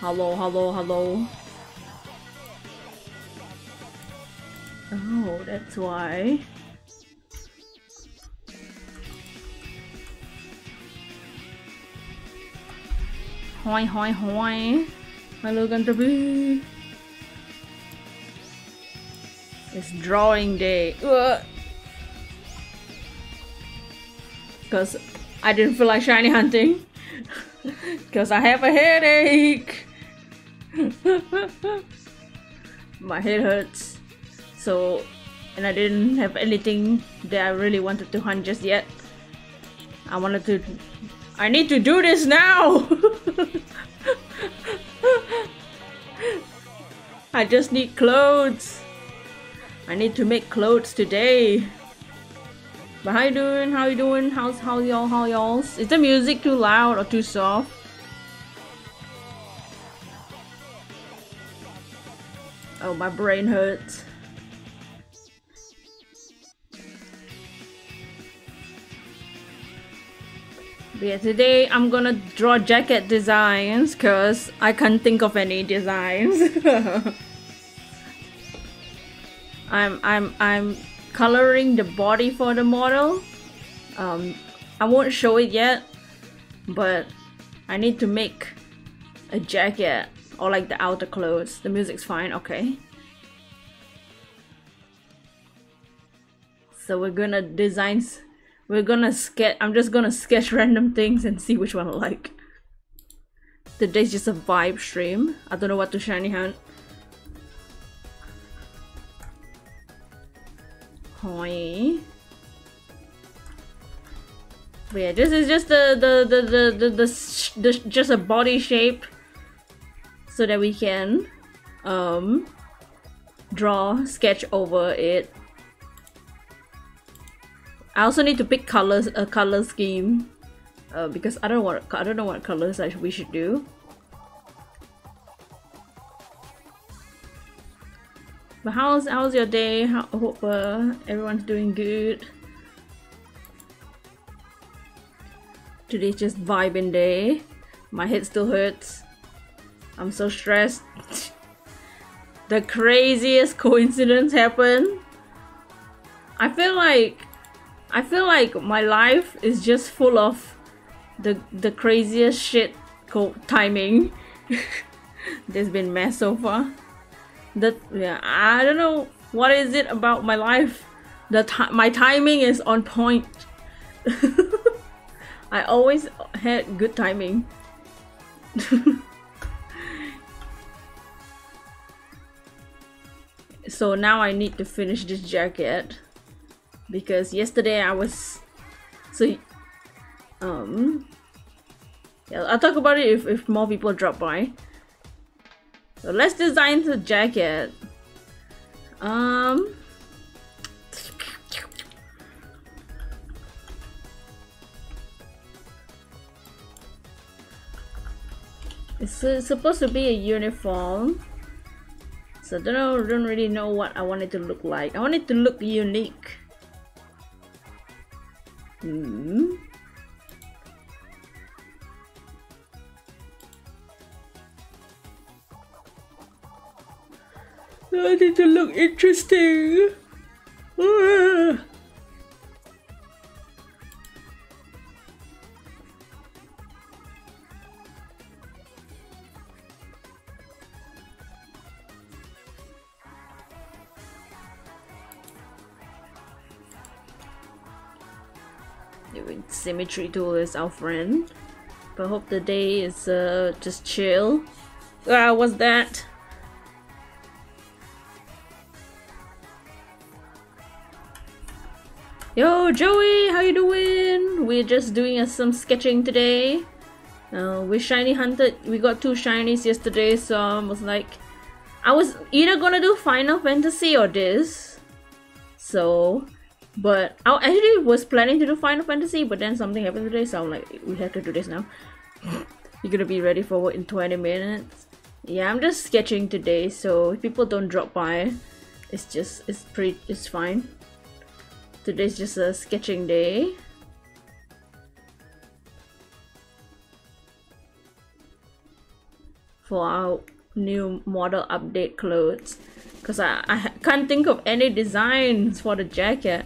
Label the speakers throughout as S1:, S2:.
S1: Hello, hello, hello. Oh, that's why. Hoi, hoi, hoi. Hello, Gunterby. It's drawing day. Because I didn't feel like shiny hunting. Because I have a headache. My head hurts. So, and I didn't have anything that I really wanted to hunt just yet. I wanted to. I need to do this now! I just need clothes. I need to make clothes today. But how you doing? How you doing? How's how y'all? How y'all? Is the music too loud or too soft? Oh, my brain hurts. But yeah, today I'm gonna draw jacket designs because I can't think of any designs. I'm I'm I'm coloring the body for the model. Um, I won't show it yet, but I need to make a jacket or like the outer clothes. The music's fine, okay. So we're gonna design, we're gonna sketch, I'm just gonna sketch random things and see which one I like. Today's just a vibe stream. I don't know what to shiny hunt. Hoi. But yeah, this is just the the the the the, the, the just a body shape so that we can um draw sketch over it I also need to pick colors a color scheme uh, because I don't want I don't know what colors I, we should do but how's how's your day How, I hope uh, everyone's doing good today's just vibing day my head still hurts I'm so stressed. the craziest coincidence happened. I feel like I feel like my life is just full of the the craziest shit called timing. There's been mess so far. That yeah, I don't know what is it about my life. The my timing is on point. I always had good timing. so now I need to finish this jacket because yesterday I was so um yeah I'll talk about it if, if more people drop by so let's design the jacket um it's supposed to be a uniform so I don't know, don't really know what I want it to look like. I want it to look unique. Hmm. I it to look interesting. Ah. symmetry tool is our friend. But hope the day is uh, just chill. Ah, what's that? Yo, Joey, how you doing? We're just doing uh, some sketching today. Uh, we shiny hunted. We got two shinies yesterday, so I was like, I was either gonna do Final Fantasy or this. So but I actually was planning to do Final Fantasy, but then something happened today, so I'm like, we have to do this now. You're gonna be ready for what in 20 minutes? Yeah, I'm just sketching today, so if people don't drop by, it's just, it's pretty, it's fine. Today's just a sketching day. For our new model update clothes. Because I, I can't think of any designs for the jacket.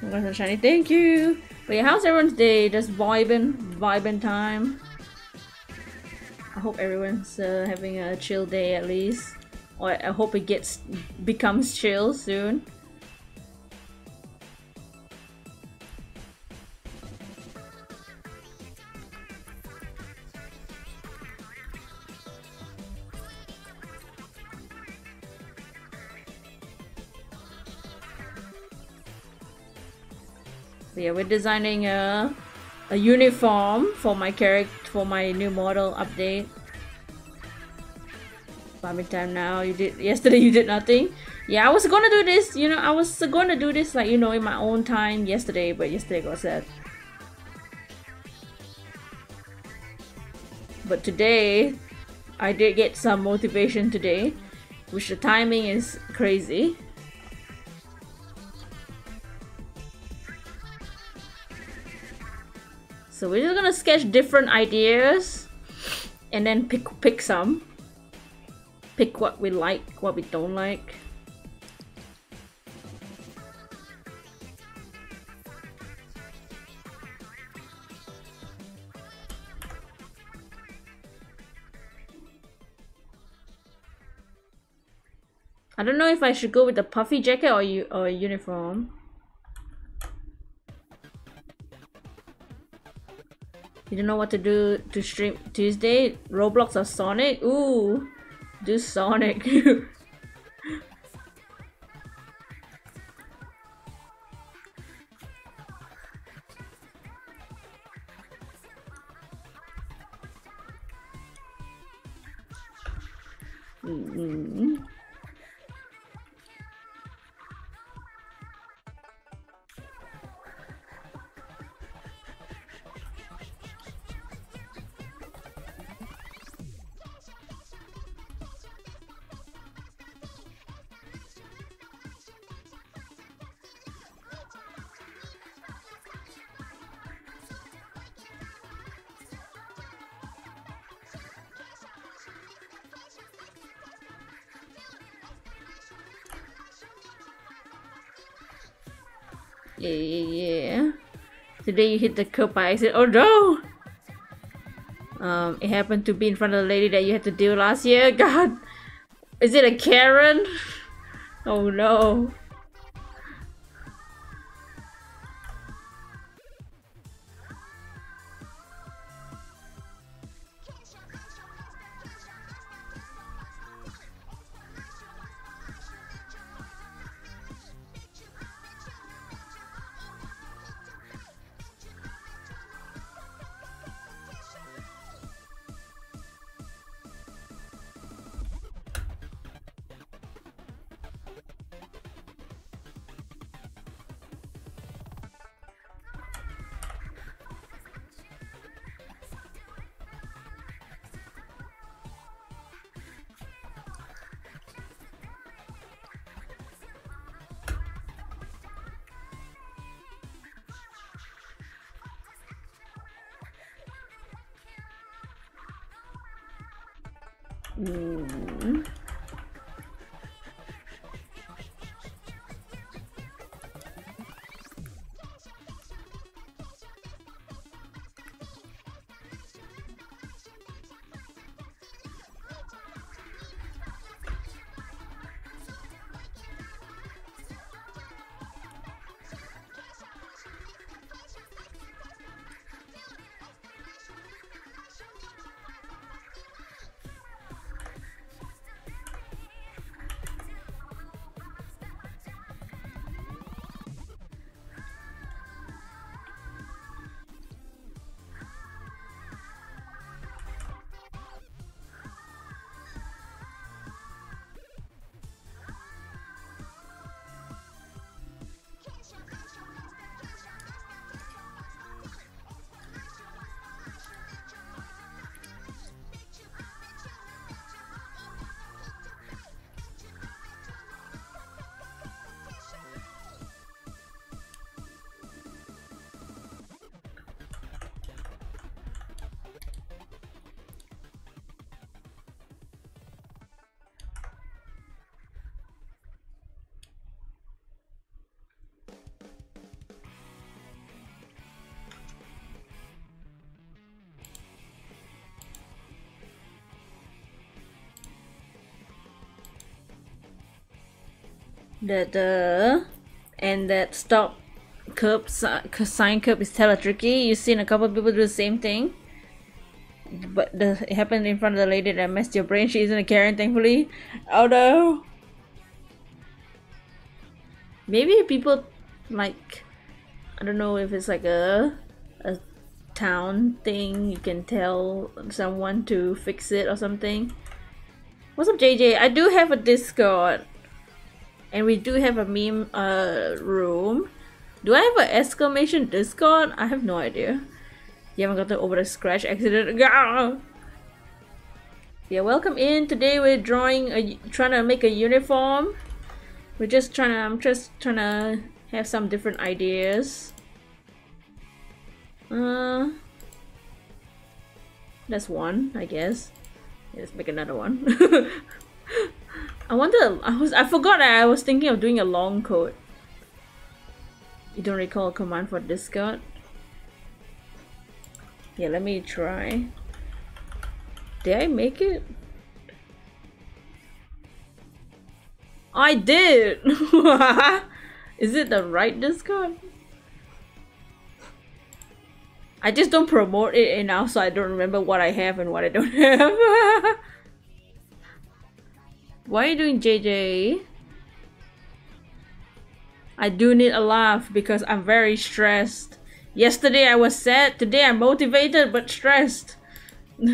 S1: Congrats Shiny, thank you! Wait, how's everyone's day? Just vibing, vibing time. I hope everyone's uh, having a chill day at least. Or I hope it gets becomes chill soon. We're designing a a uniform for my character for my new model update. Farming time now. You did yesterday. You did nothing. Yeah, I was gonna do this. You know, I was gonna do this like you know in my own time yesterday, but yesterday got sad. But today, I did get some motivation today, which the timing is crazy. So we're just gonna sketch different ideas and then pick pick some. Pick what we like, what we don't like. I don't know if I should go with the puffy jacket or you or uniform. You don't know what to do to stream Tuesday? Roblox or Sonic? Ooh, do Sonic. mm -hmm. Today you hit the curb by accident. Oh no! Um, it happened to be in front of the lady that you had to deal last year. God, is it a Karen? Oh no. That the and that stop curb sign curb is hella tricky. You've seen a couple people do the same thing. But the, it happened in front of the lady that messed your brain. She isn't a Karen, thankfully. Oh, no. Maybe people like I don't know if it's like a a town thing. You can tell someone to fix it or something. What's up, JJ? I do have a Discord, and we do have a meme uh room. Do I have an exclamation Discord? I have no idea. You haven't got gotten over the scratch accident. Yeah, welcome in. Today we're drawing a trying to make a uniform. We're just trying to I'm just trying to have some different ideas. Uh that's one, I guess. let's make another one. I wanted I was I forgot I was thinking of doing a long coat. You don't recall a command for Discord? Yeah, let me try. Did I make it? I did! Is it the right Discord? I just don't promote it enough so I don't remember what I have and what I don't have. Why are you doing JJ? I do need a laugh because I'm very stressed. Yesterday I was sad, today I'm motivated but stressed.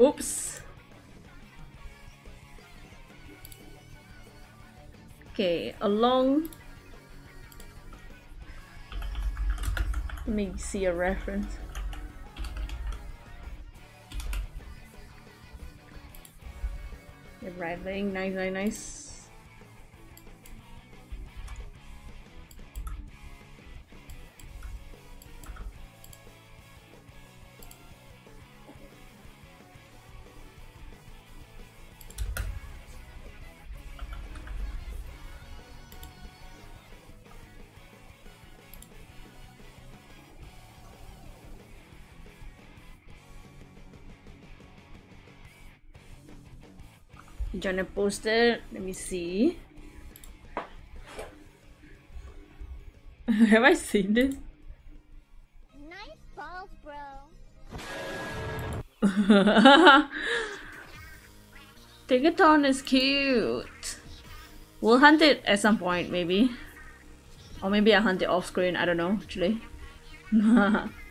S1: Oops. Okay, along. Let me see a reference. Right, nice, nice, nice. Join a poster. Let me see. Have I seen this?
S2: Nice balls, bro.
S1: Tinkaton is cute. We'll hunt it at some point, maybe. Or maybe I'll hunt it off screen, I don't know, actually.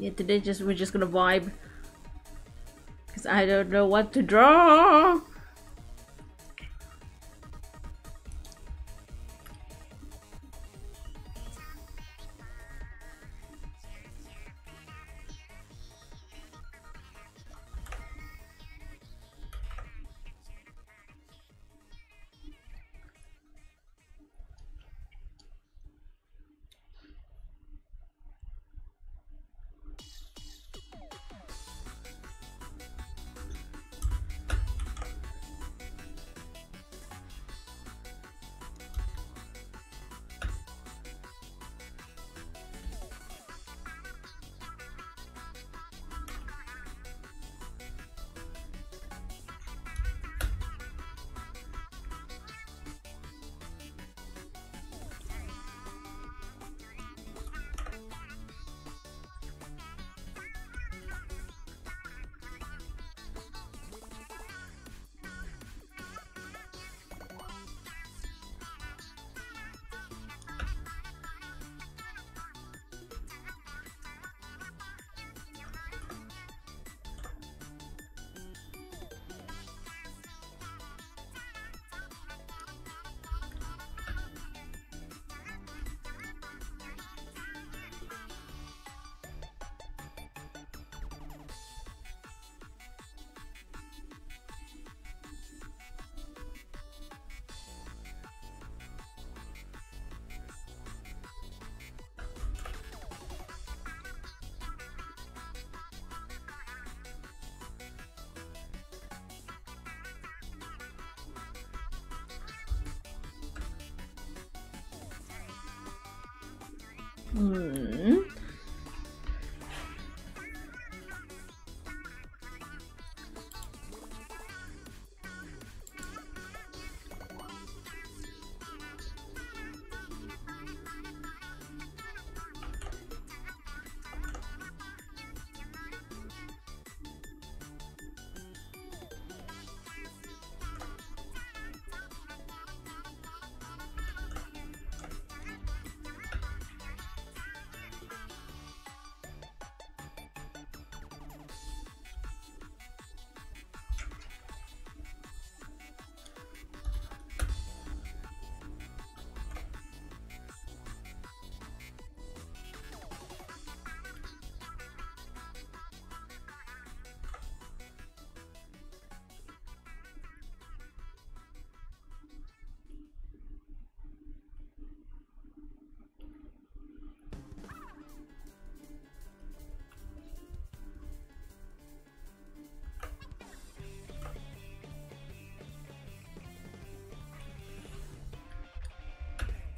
S1: Yeah, today just we're just gonna vibe. Cause I don't know what to draw.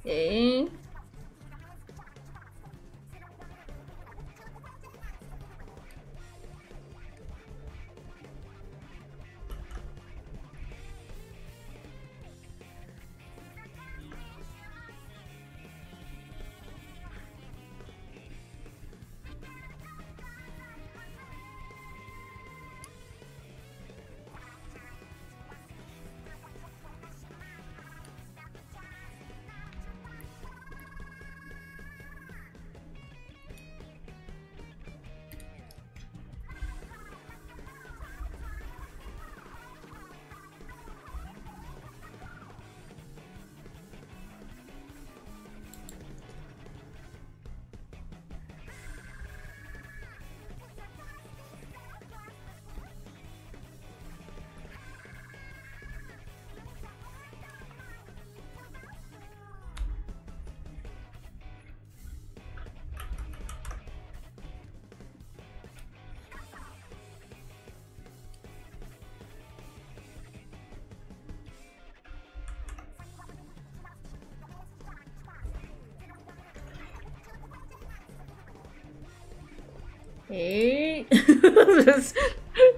S1: Okay. Hey. Just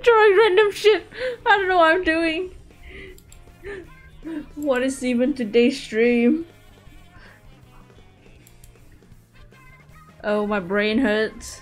S1: trying random shit. I don't know what I'm doing. What is even today's stream? Oh, my brain hurts.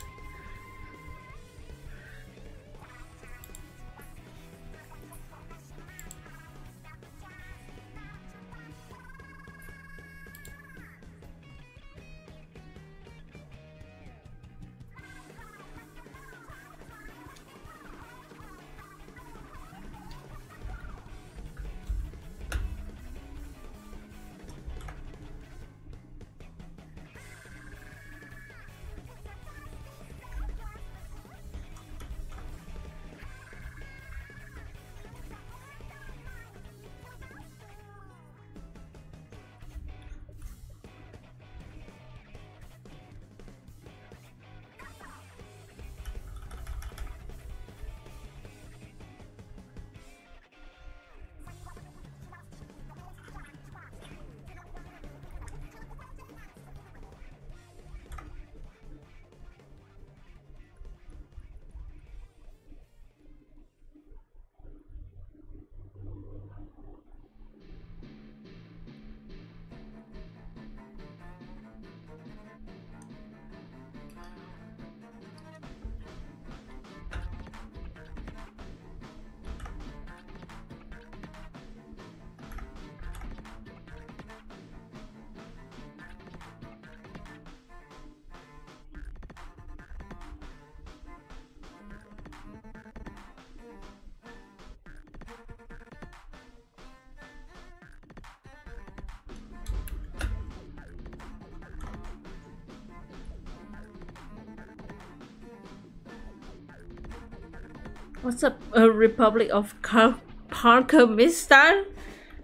S1: What's up, uh, Republic of Car Parkamistan?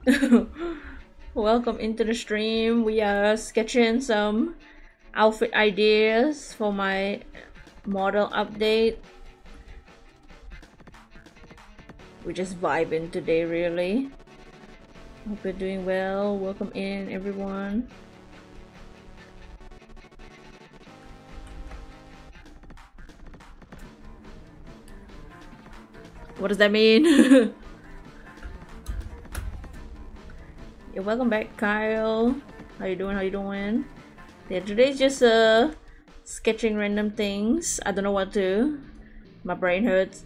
S1: Welcome into the stream. We are sketching some outfit ideas for my model update. We're just vibing today, really. Hope you're doing well. Welcome in, everyone. What does that mean? yeah, welcome back, Kyle. How you doing? How you doing? Yeah, today's just uh sketching random things. I don't know what to. My brain hurts.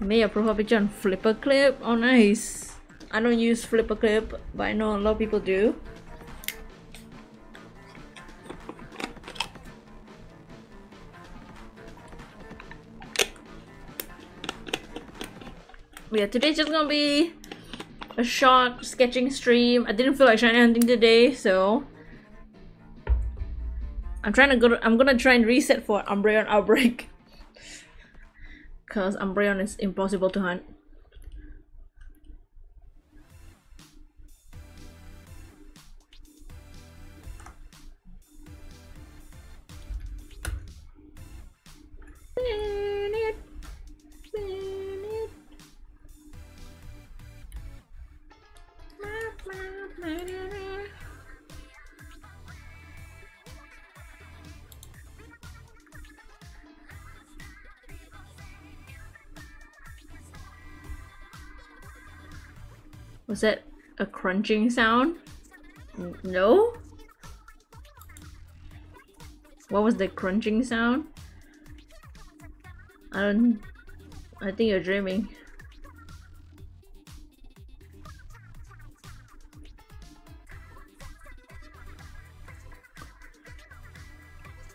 S1: Made a profile picture on FlipaClip. Oh, nice. I don't use FlipaClip, but I know a lot of people do. yeah, today's just gonna be a short sketching stream. I didn't feel like shiny hunting today, so I'm trying to go. To, I'm gonna try and reset for Umbreon Outbreak because Umbreon is impossible to hunt. Was that a crunching sound? No? What was the crunching sound? I don't... I think you're dreaming.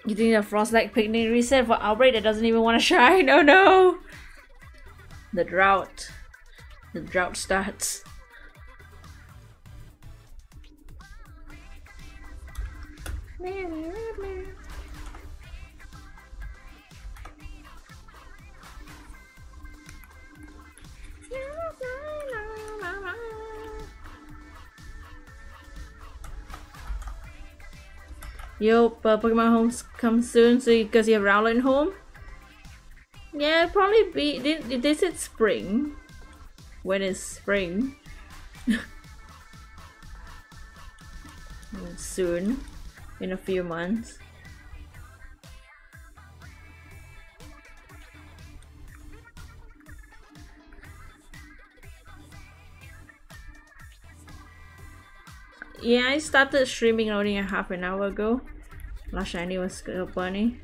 S1: You think the Froslass picnic reset for Outbreak that doesn't even want to shine? Oh no! The drought. The drought starts. Yo, uh, Pokemon Homes come soon, so because you have Rowlet home? Yeah, probably be. Did they said spring? When is spring? soon, in a few months. Yeah, I started streaming only a half an hour ago. Last shiny was uh, bunny.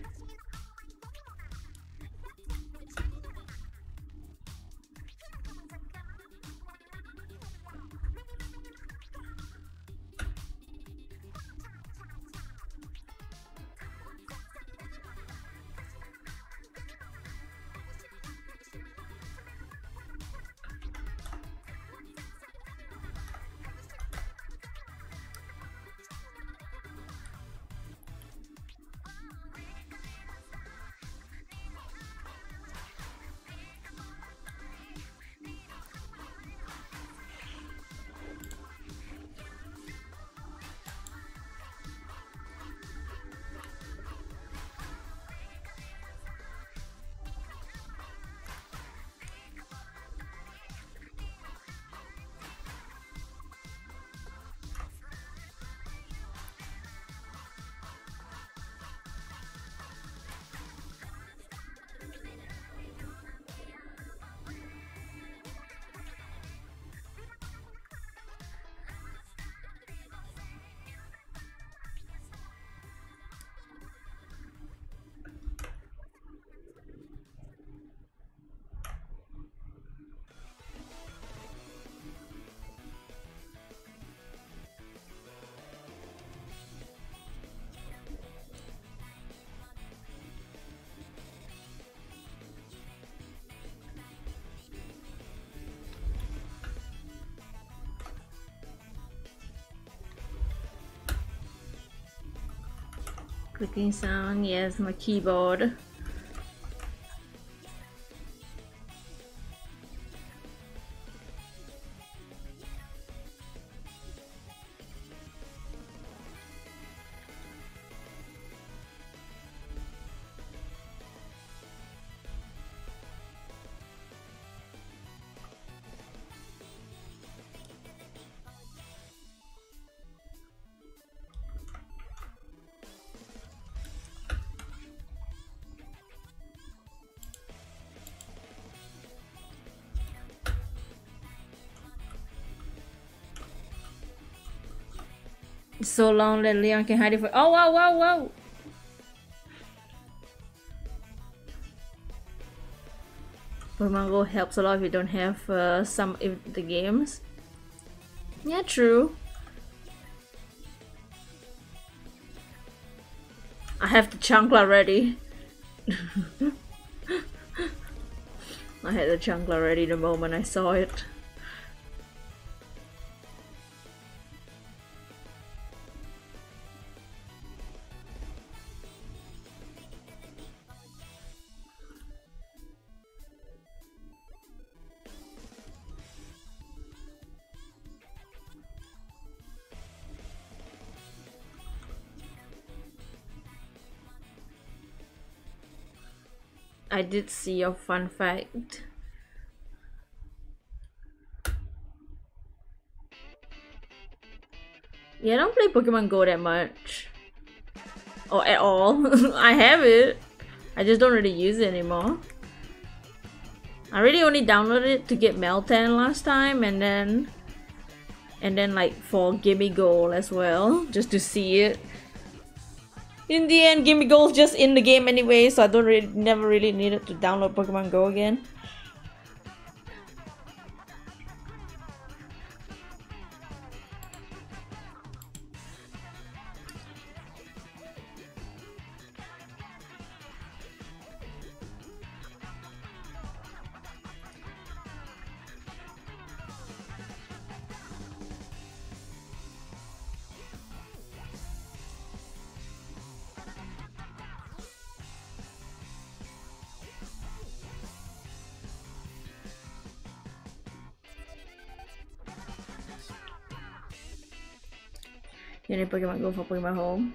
S1: Clicking sound, yes, my keyboard. So long that Leon can hide it for- Oh, wow, wow, wow! Pokemon Go helps a lot if you don't have uh, some of the games. Yeah, true. I have the chancla ready. I had the chancla ready the moment I saw it. I did see a fun fact. Yeah, I don't play Pokemon Go that much. Or at all. I have it. I just don't really use it anymore. I really only downloaded it to get Meltan last time and then and then like for Gimmighoul as well, just to see it in the end, Gimmighoul just in the game anyway, so I don't really, never really needed to download Pokemon Go again. Pokemon Go for Pokemon Home.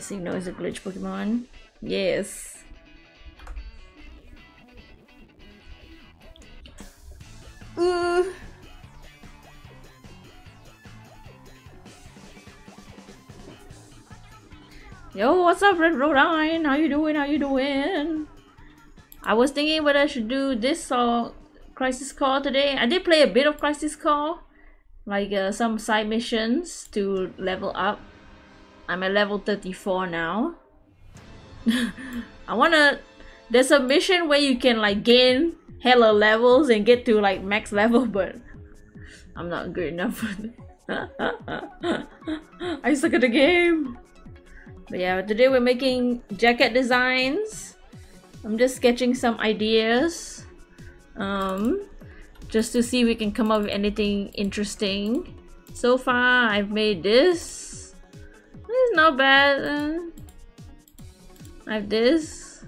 S1: MissingNo is a glitch Pokemon. Yes. Uh. Yo, what's up, Red Rodine? How you doing? How you doing? I was thinking whether I should do this or Crisis Core today. I did play a bit of Crisis Core, like uh, some side missions to level up. I'm at level 34 now. I wanna... There's a mission where you can like gain hella levels and get to like max level, but I'm not good enough for that. I suck at the game. But yeah, today we're making jacket designs. I'm just sketching some ideas. Um, just to see if we can come up with anything interesting. So far, I've made this. Is not bad. Uh, I have this.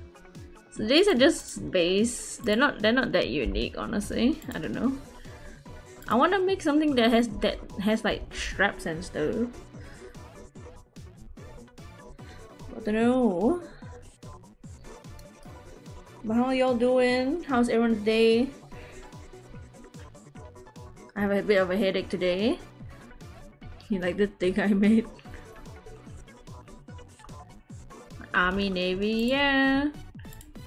S1: So these are just base. They're not. They're not that unique, honestly. I don't know. I want to make something that has that has like straps and stuff. I don't know. But how are y'all doing? How's everyone's day? I have a bit of a headache today. You like the thing I made? Army, Navy, yeah.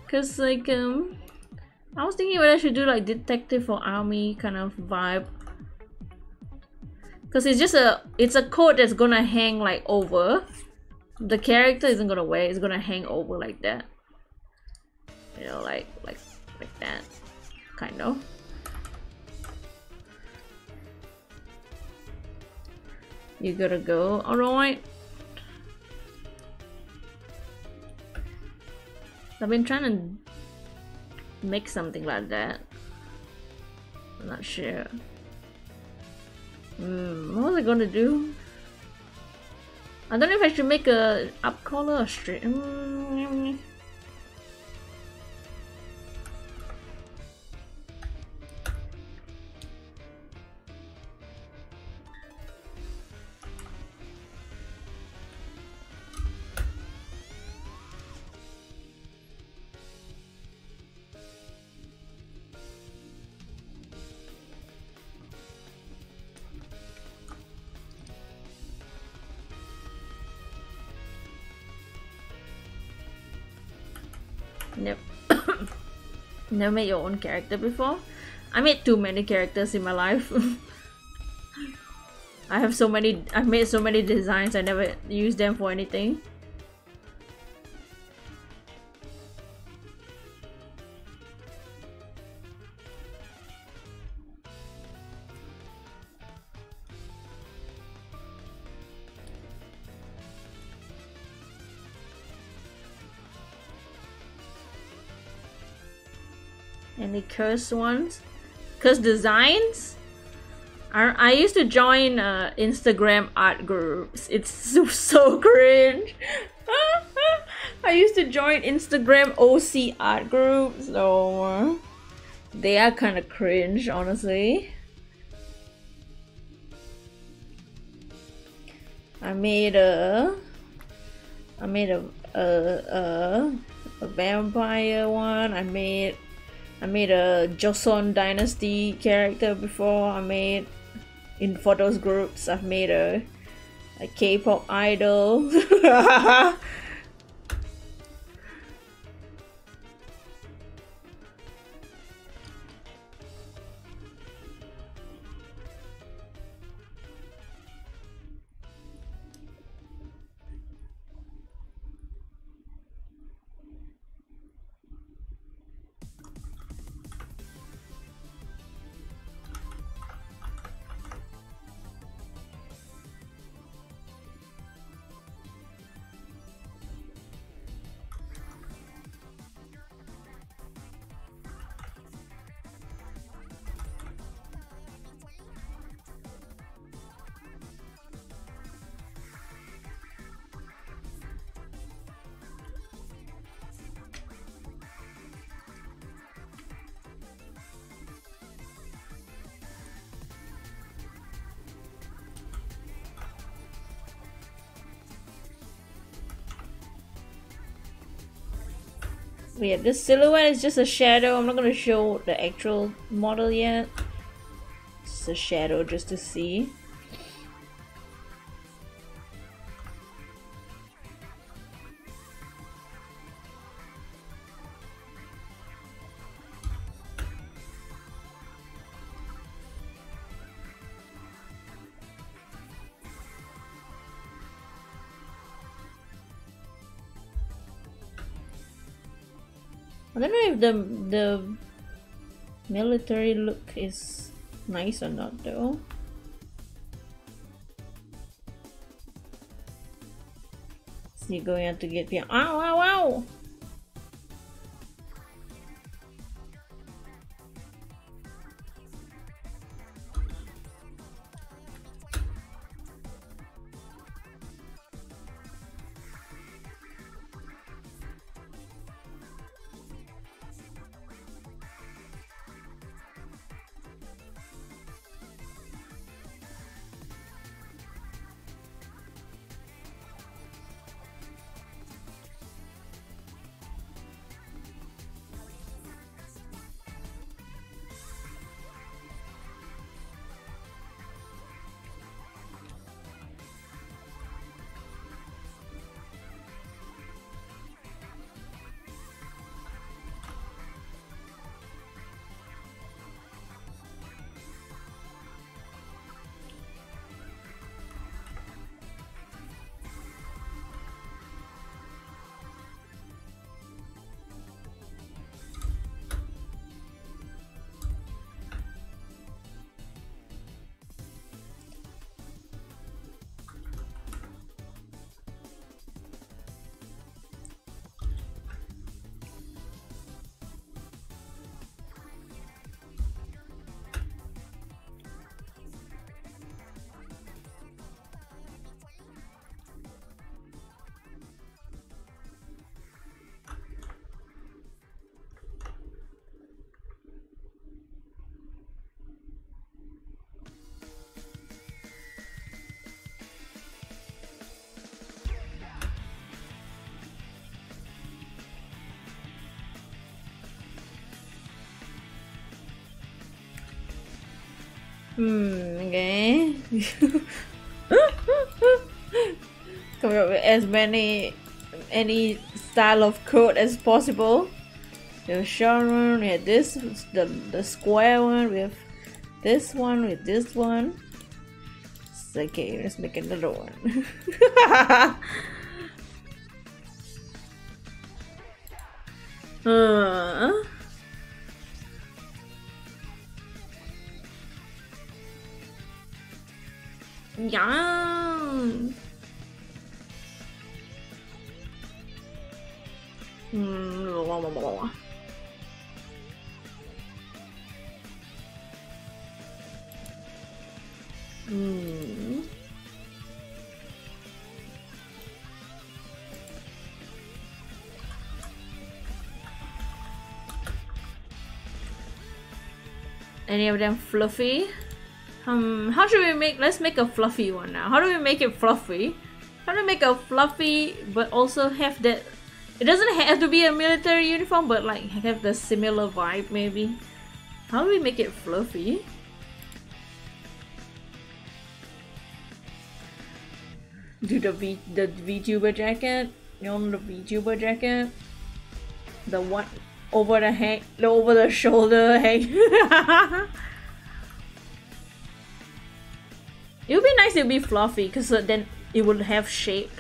S1: Cause like um, I was thinking whether I should do like detective or army kind of vibe. Cause it's just a it's a coat that's gonna hang like over. The character isn't gonna wear; it's gonna hang over like that. You know, like like like that, kind of. You gotta go. Alright. I've been trying to make something like that. I'm not sure. Hmm, what was I gonna do? I don't know if I should make a up collar or straight. Mm, Never, never made your own character before. I made too many characters in my life. I have so many, I've made so many designs, I never use them for anything. Any curse ones? Curse designs? I, I used to join uh, Instagram art groups. It's so, so cringe. I used to join Instagram OC art groups. So uh, they are kind of cringe, honestly. I made a I made a a, a, a vampire one. I made I made a Joseon Dynasty character before. I made in photos groups. I've made a a K-pop idol. Yeah, this silhouette is just a shadow. I'm not gonna show the actual model yet. It's a shadow just to see. The the military look is nice or not though. So you're going out to get the ow ow ow! Hmm, okay. Come up with as many any style of code as possible. A short one, we have this the the square one, we have this one with this one. It's okay, let's make another one. Any of them fluffy? Um, how should we make, let's make a fluffy one now. How do we make it fluffy? How do we make a fluffy but also have that, it doesn't have to be a military uniform but like have the similar vibe maybe. How do we make it fluffy? Do the V the VTuber jacket? You know the VTuber jacket? The one over the head, over the shoulder hang. It would be nice it would be fluffy, because uh, then it would have shape.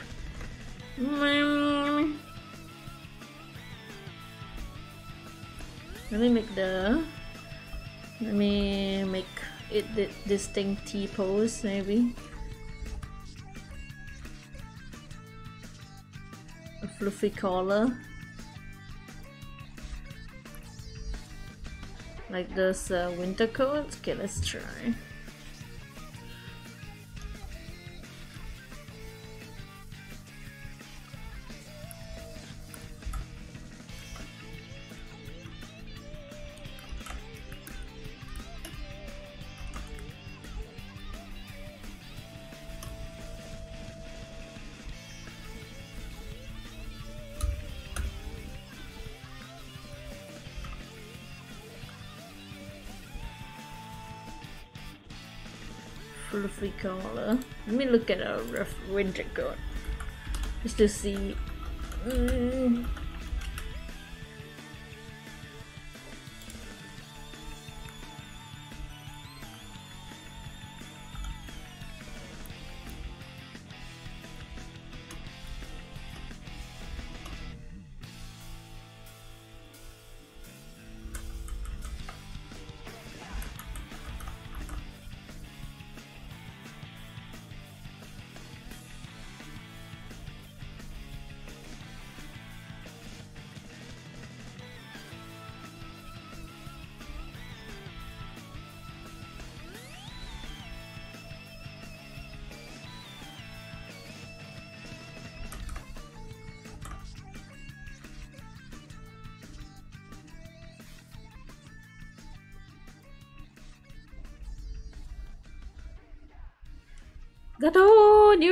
S1: Let me make the... Let me make it this thing T-pose, maybe. A fluffy collar. Like this uh, winter coat? Okay, let's try. Fluffy color. Let me look at a rough winter coat just to see. Mm.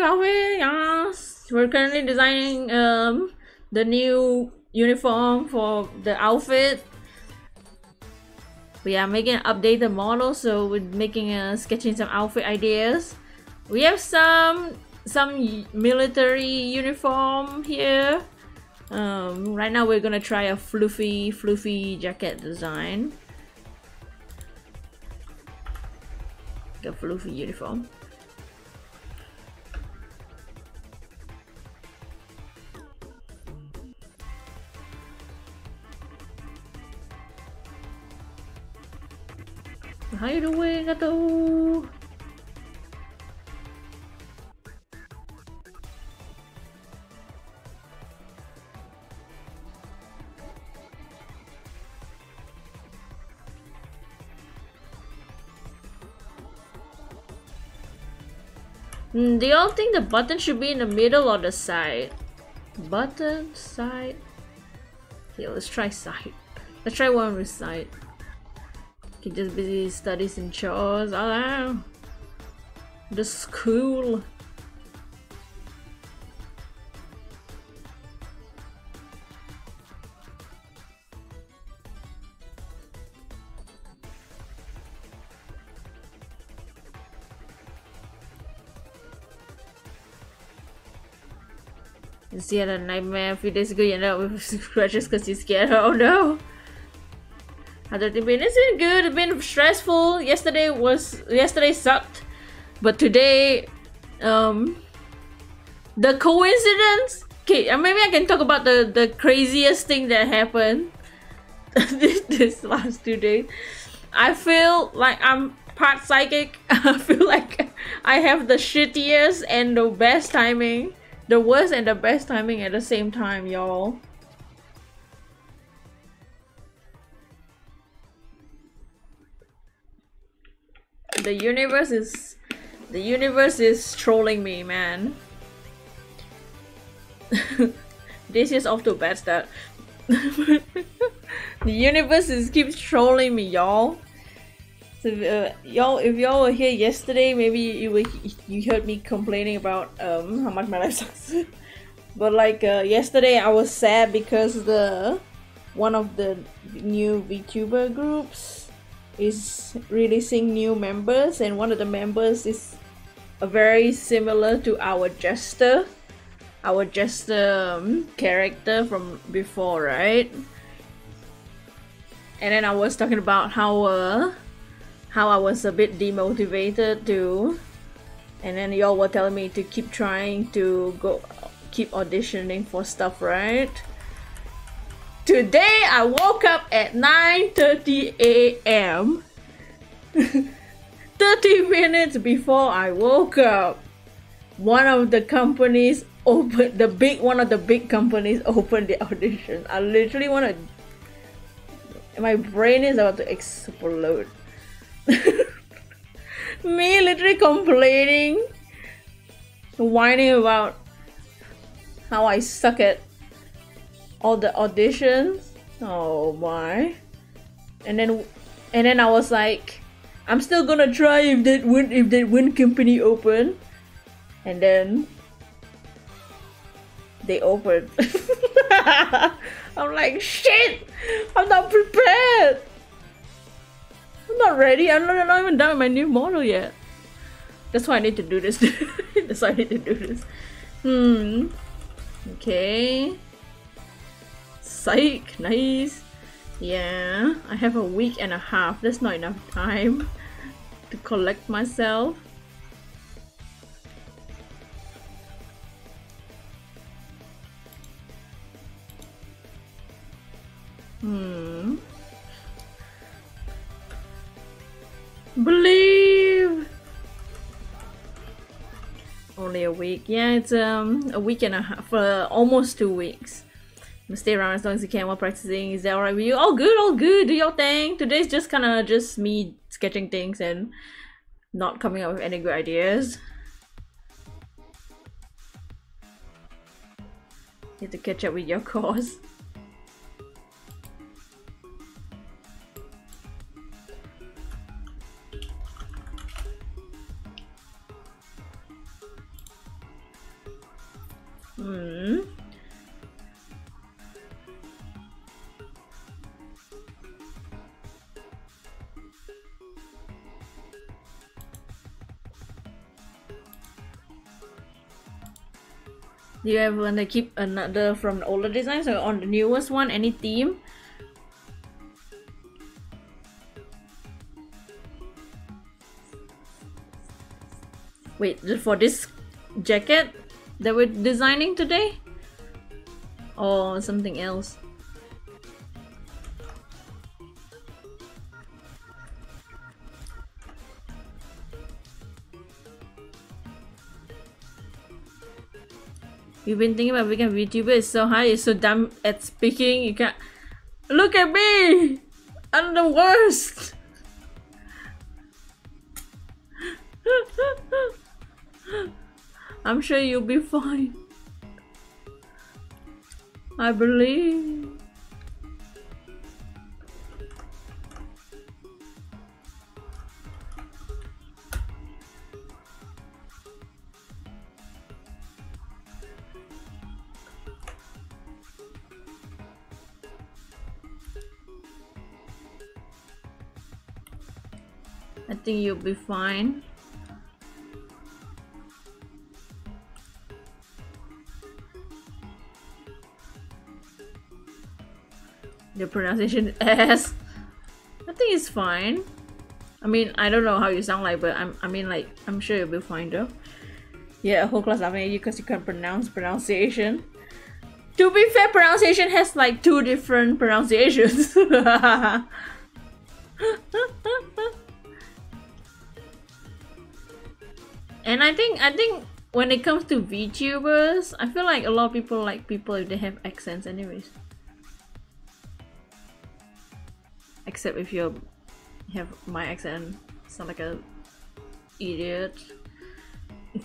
S1: Yes. We're currently designing um the new uniform for the outfit. We are making an updated model, so we're making a sketching some outfit ideas. We have some some military uniform here. Um, right now we're gonna try a fluffy, fluffy jacket design. The fluffy uniform. Doing, Gato? Mm, do y'all think the button should be in the middle or the side? Button, side? Okay, let's try side. Let's try one with side. He just busy studies and chores. I don't know. Just school. She had a nightmare a few days ago. You ended up with scratches because you're scared. Oh no! It been? It's been good. It's been stressful. Yesterday was yesterday sucked, but today, um, the coincidence. Okay, uh, maybe I can talk about the the craziest thing that happened this, this last two days. I feel like I'm part psychic. I feel like I have the shittiest and the best timing the worst and the best timing at the same time, y'all. The universe is... The universe is trolling me, man. this is off to bad start. the universe is keeps trolling me, y'all. So uh, y'all, if y'all were here yesterday, maybe you were, you heard me complaining about um how much my life sucks. but like uh, yesterday, I was sad because the one of the new VTuber groups is releasing new members, and one of the members is a very similar to our jester, our jester um, character from before, right? And then I was talking about how uh how I was a bit demotivated to, And then y'all were telling me to keep trying to go keep auditioning for stuff, right? Today I woke up at 9:30 a.m. 30 minutes before I woke up. One of the companies opened the big one of the big companies opened the audition. I literally want to my brain is about to explode. Me literally complaining, whining about how I suck at all the auditions. Oh my. And then and then I was like, I'm still gonna try if that win if that win company open. And then they opened. I'm like shit! I'm not prepared! I'm not ready. I'm not, I'm not even done with my new model yet. That's why I need to do this. That's why I need to do this. Hmm. Okay. Psych. Nice. Yeah. I have a week and a half. That's not enough time to collect myself. Hmm. Believe! Only a week. Yeah, it's um a week and a half, uh, almost two weeks. Stay around as long as you can while practicing. Is that alright with you? All good, all good. Do your thing. Today's just kind of just me sketching things and not coming up with any good ideas. You have to catch up with your course. Hmm. Do you ever want to keep another from the older designs or on the newest one? Any theme? Wait, just for this jacket? that we're designing today? Or something else? You've been thinking about becoming a VTuber, it's so hard, you're so dumb at speaking, you can't- Look at me! I'm the worst! I'm sure you'll be fine. I believe. think you'll be fine. The pronunciation S. I think it's fine. I mean, I don't know how you sound like, but I'm, I mean, like, I'm sure you'll be fine though. Yeah, whole class laughing at you because you can't pronounce pronunciation. To be fair, pronunciation has like two different pronunciations. and I think, I think when it comes to VTubers, I feel like a lot of people like people if they have accents anyways. Except if you have my accent, sound like a idiot.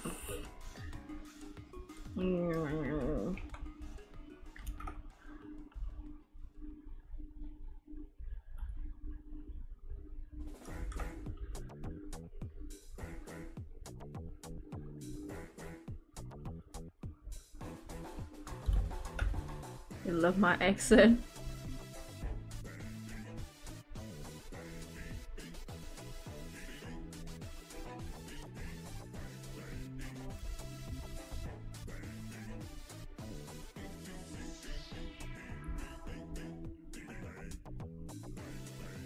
S1: My accent.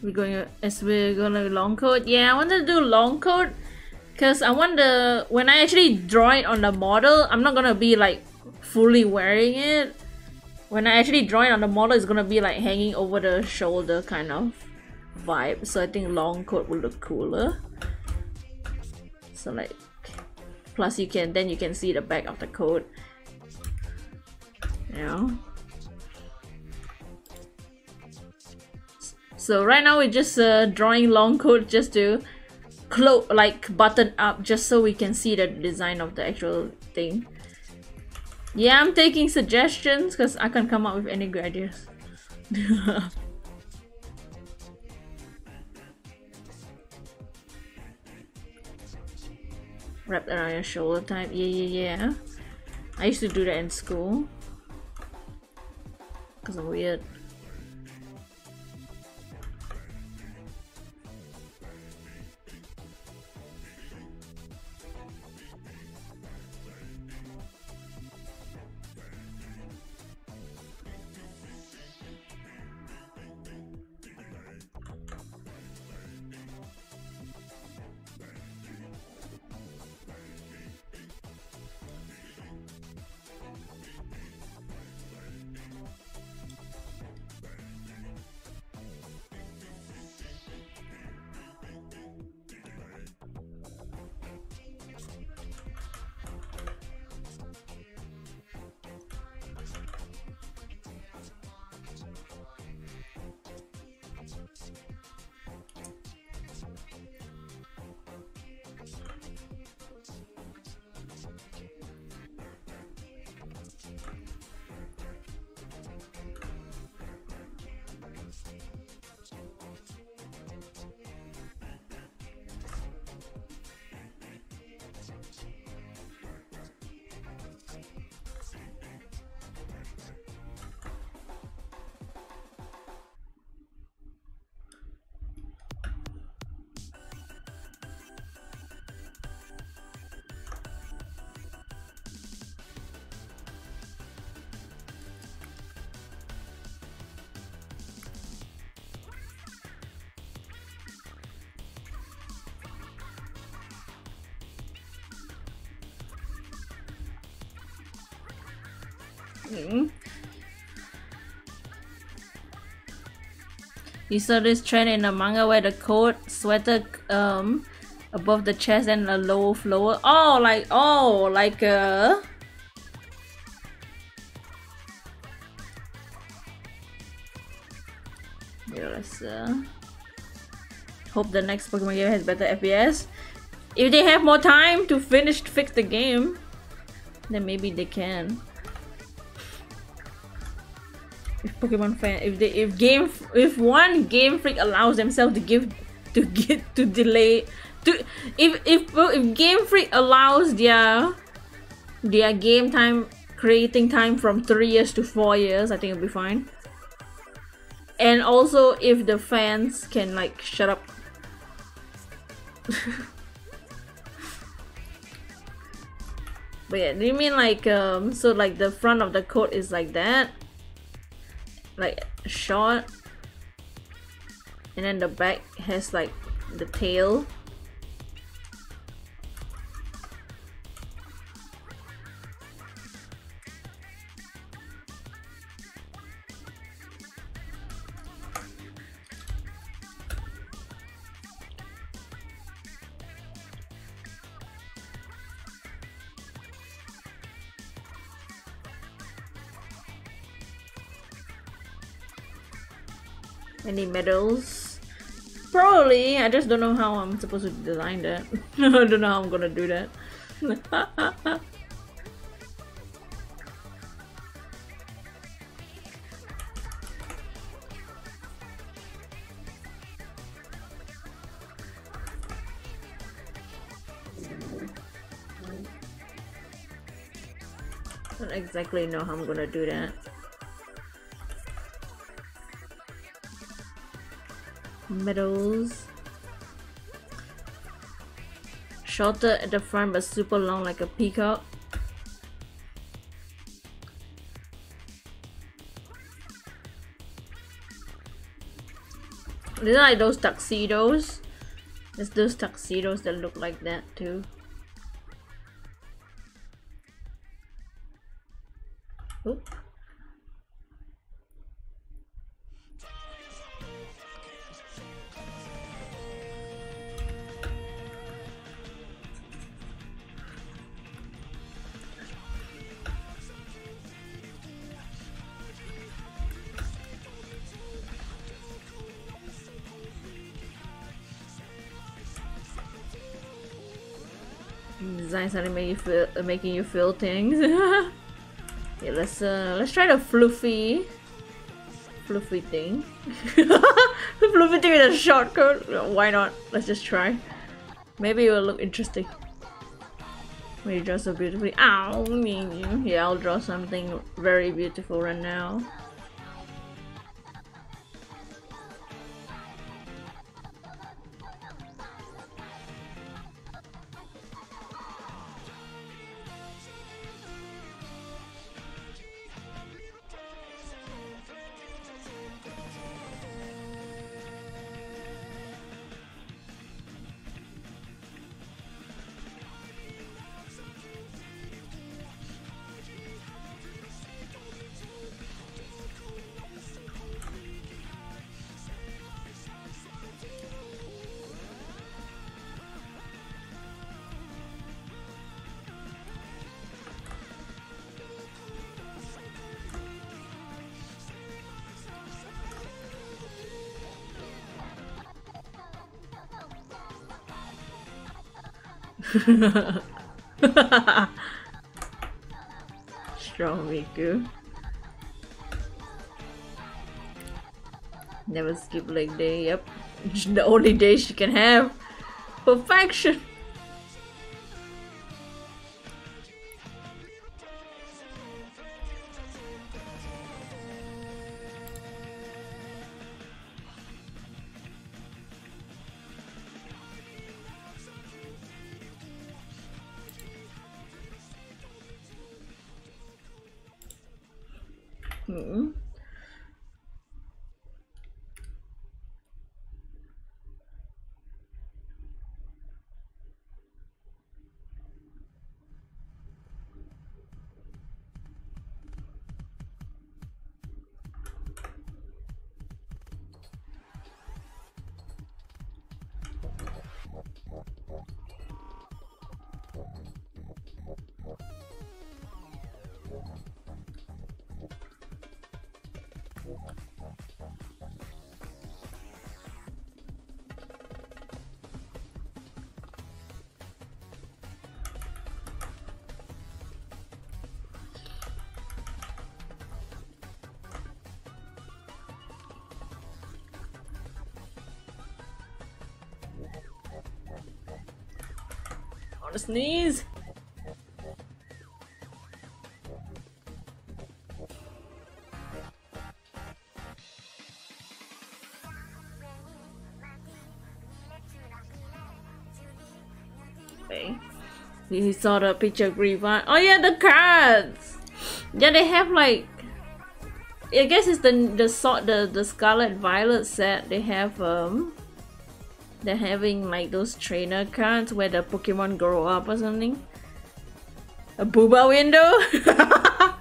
S1: We're going as we're gonna long code. Yeah, I want to do long code because I want the when I actually draw it on the model, I'm not gonna be like fully wearing it. When I actually draw it on the model, it's gonna be like hanging over the shoulder kind of vibe. So I think long coat will look cooler. So like, plus you can then you can see the back of the coat. You know. So right now we're just uh, drawing long coat just to close like button up just so we can see the design of the actual thing. Yeah, I'm taking suggestions because I can't come up with any good ideas. Wrap around your shoulder type. Yeah, yeah, yeah. I used to do that in school. Because I'm weird. You saw this trend in a manga where the coat sweater um above the chest and a low floor. Oh, like oh, like uh. Let's uh. Hope the next Pokemon game has better FPS. If they have more time to finish fix the game, then maybe they can Pokemon fan if they if game if one game freak allows themselves to give to get to delay to if if if game freak allows their their game time creating time from three years to four years I think it'll be fine. And also if the fans can like shut up. But yeah do you mean like um so like the front of the coat is like that like short and then the back has like the tail. Any medals? Probably. I just don't know how I'm supposed to design that. I don't know how I'm gonna do that. don't exactly know how I'm gonna do that. Medals. Shorter at the front but super long like a peacock. These are like those tuxedos. There's those tuxedos that look like that too. Designs are making you feel uh, making you feel things. yeah, let's uh let's try the fluffy fluffy thing. fluffy thing with a shortcut. Why not? Let's just try. Maybe it will look interesting. You draw so beautifully. Ow! Yeah, I'll draw something very beautiful right now. Strong Miku. Never skip leg day, yep. the only day she can have. Perfection! Want to sneeze. Okay. You saw the picture Grievon. Oh yeah, the cards! Yeah, they have like I guess it's the the sort the the Scarlet Violet set. They have um, they're having like those trainer cards where the Pokemon grow up or something. A booba window.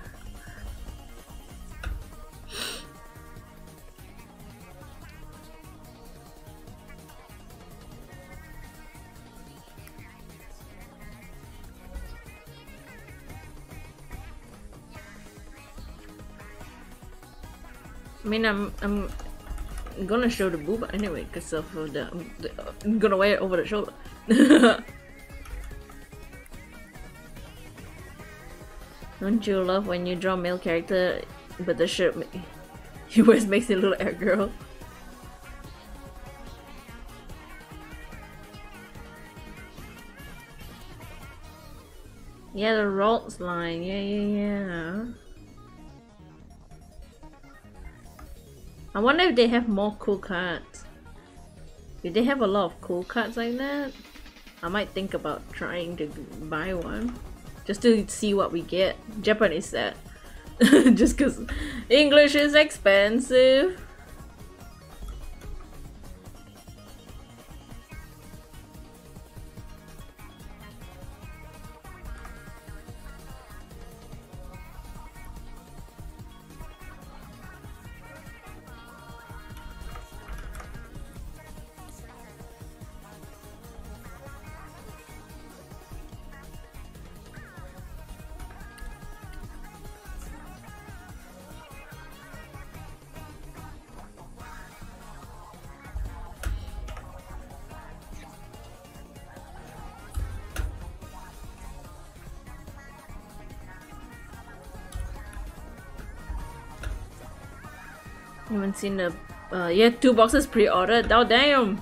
S1: I mean, I'm I'm gonna show the boob anyway because of the, um, the, uh, I'm gonna wear it over the shoulder. Don't you love when you draw male character, but the shirt he wears makes it look like a girl? Yeah, the Ralts line. Yeah, yeah, yeah. I wonder if they have more cool cards. If they have a lot of cool cards like that, I might think about trying to buy one. Just to see what we get. Japanese set. Just cause English is expensive. Haven't seen a uh yeah two boxes pre-ordered. Oh damn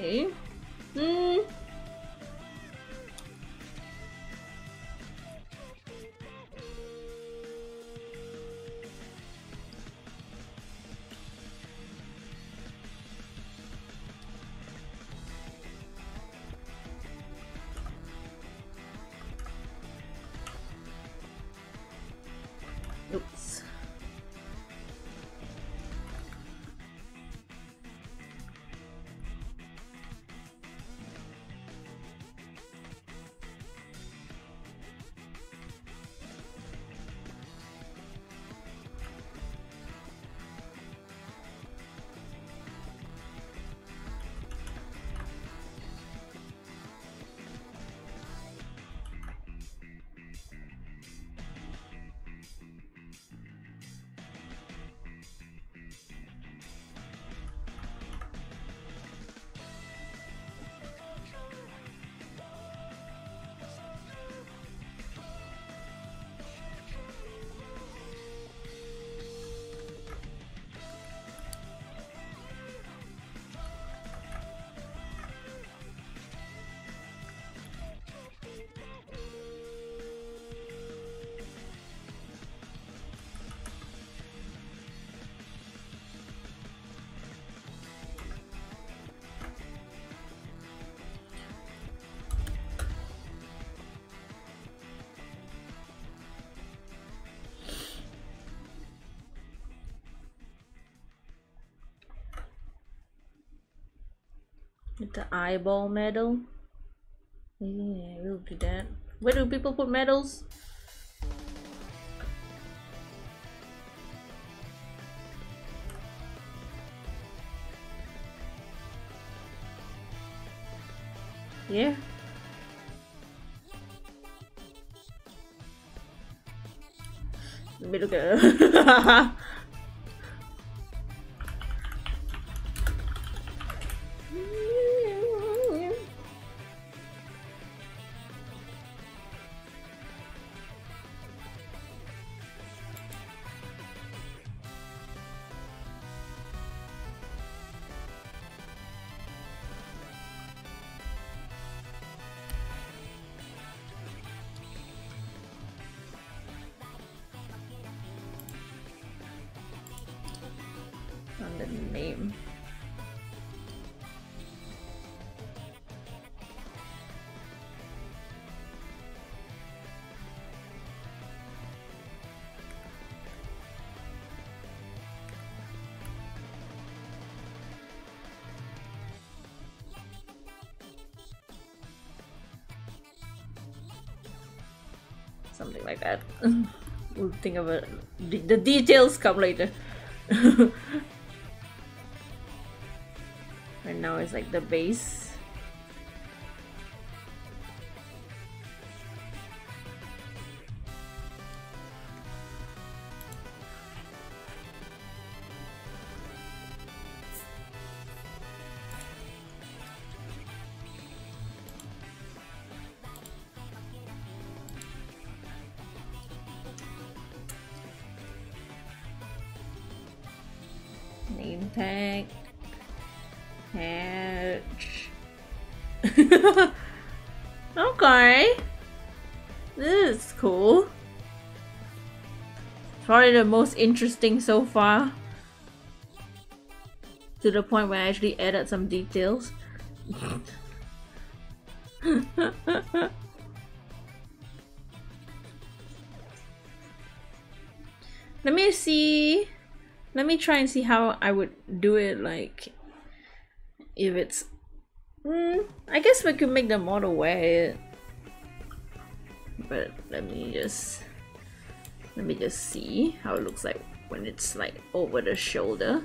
S1: Okay. Hmm. Get the eyeball medal. Yeah, we'll do that. Where do people put medals? Yeah. Look at we'll think of it. The details come later. Right now it's like the base. Tag. Hatch. okay. This is cool. Probably the most interesting so far. To the point where I actually added some details. Let me try and see how I would do it like if it's mm, I guess we could make the model wear it. But let me just let me just see how it looks like when it's like over the shoulder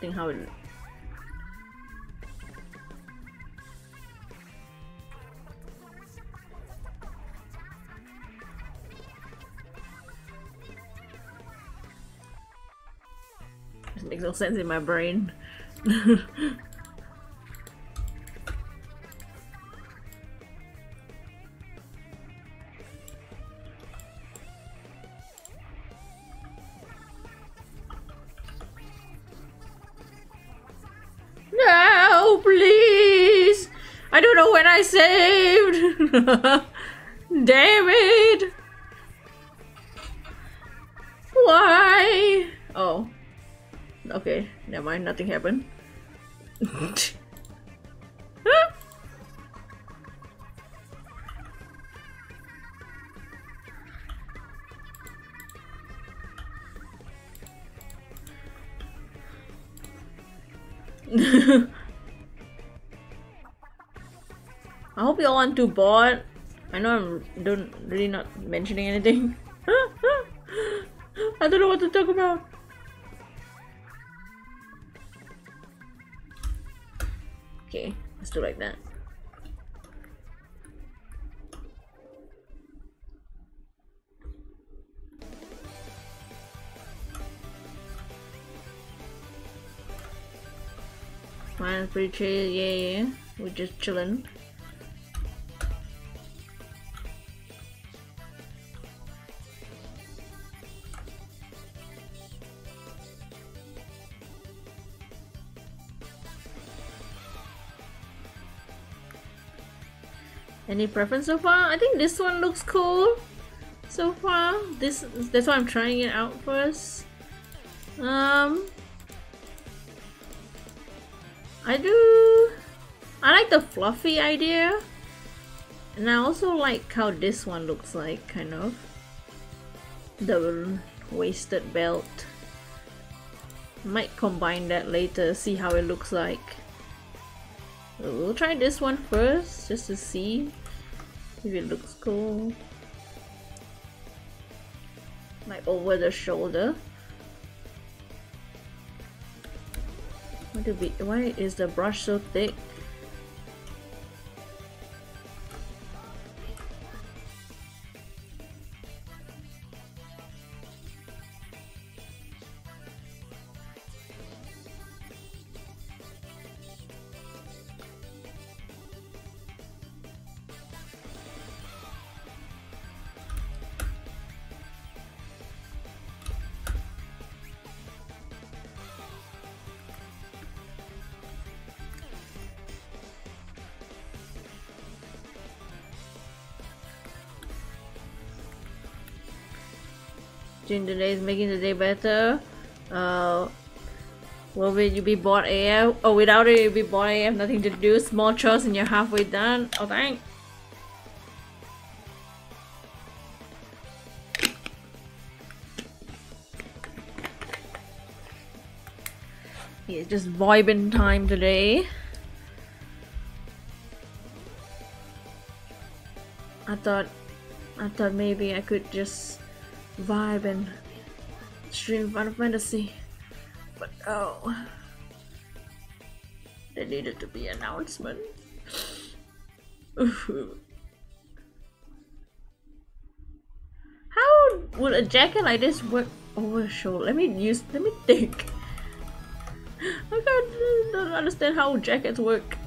S1: think how it makes no sense in my brain. I saved! Damn it! Why? Oh. Okay, never mind, nothing happened. You too bored. I know I'm don't really not mentioning anything. I don't know what to talk about. Okay, let's do like that. Mine's pretty chill, yeah, yeah. We're just chilling. Any preference so far? I think this one looks cool so far. This that's why I'm trying it out first. Um I do I like the fluffy idea. And I also like how this one looks like kind of. The waisted belt. Might combine that later, see how it looks like. We'll try this one first, just to see if it looks cool. Like over the shoulder. Why, do we, why is the brush so thick? The day is making the day better. Uh, will you be bored AF? Oh, without it, you'll be bored AF, nothing to do. Small chores and you're halfway done. Oh, thanks. Yeah, just vibing time today. I thought, I thought maybe I could just vibe and stream Final Fantasy. But oh, there needed to be announcement. How would a jacket like this work over a shoulder? Let me use. Let me think. I don't understand how jackets work.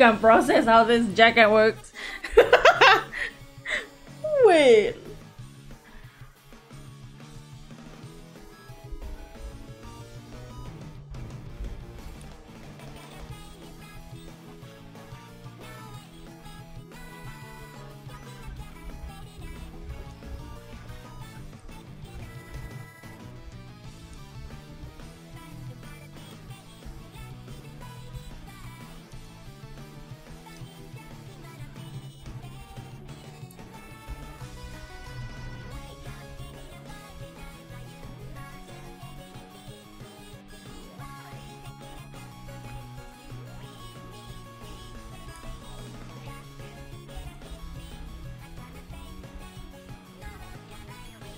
S1: Can't process how this jacket works. Wait.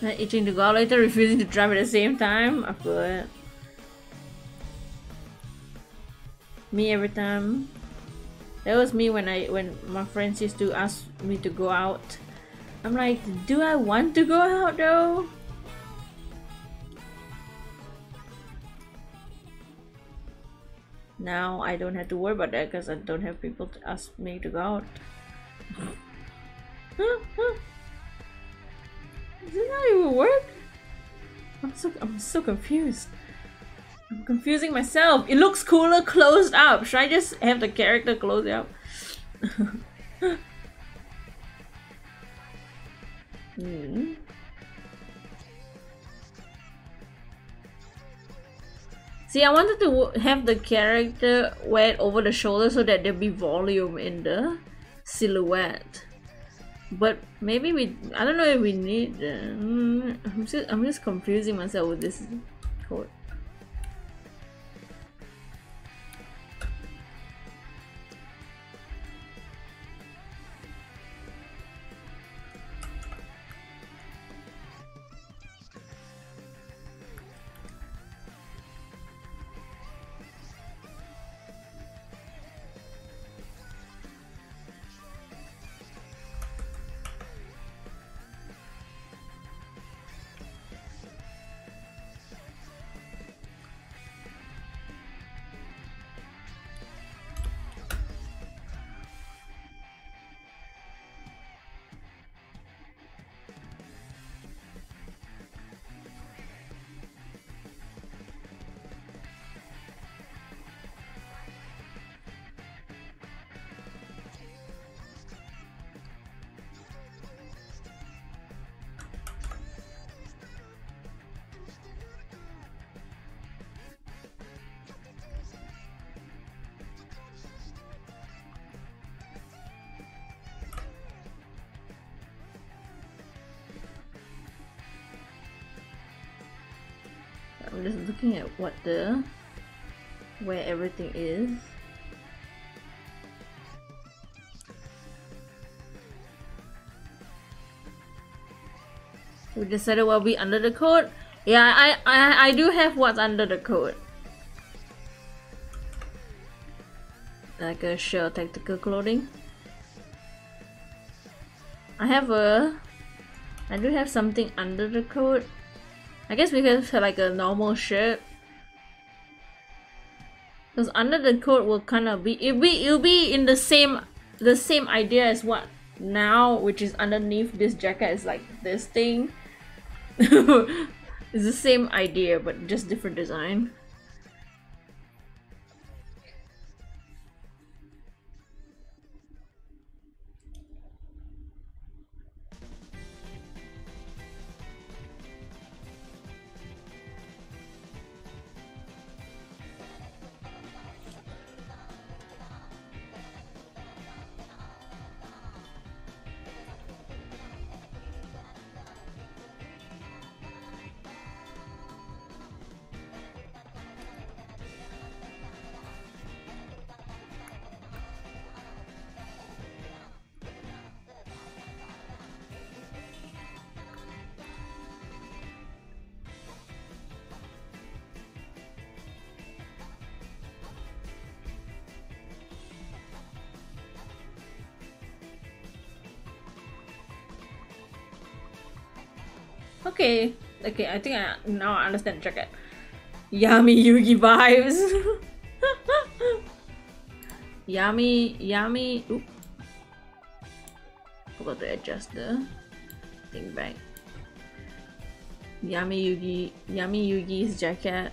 S1: Not itching to go later, refusing to drive at the same time. I it. Me every time. That was me when I when my friends used to ask me to go out I'm like, do I want to go out though? Now I don't have to worry about that because I don't have people to ask me to go out. so I'm so confused. I'm confusing myself. It looks cooler closed up. Should I just have the character closed up? hmm. See, I wanted to have the character wear over the shoulder so that there'd be volume in the silhouette. But maybe we, I don't know if we need, uh, I'm, just, I'm just confusing myself with this code. What the where everything is. We decided what we under the coat. Yeah I, I I do have what's under the coat. Like a shell tactical clothing. I have a I do have something under the coat. I guess we can have like a normal shirt. Because under the coat will kind of be it'll be it'll be in the same the same idea as what now, which is underneath this jacket is like this thing. it's the same idea but just different design. Okay, okay, I think I now I understand the jacket. Yummy Yugi vibes. yummy, yummy. Oop. Forgot to adjust the thing back. Yummy Yugi, Yummy Yugi's jacket.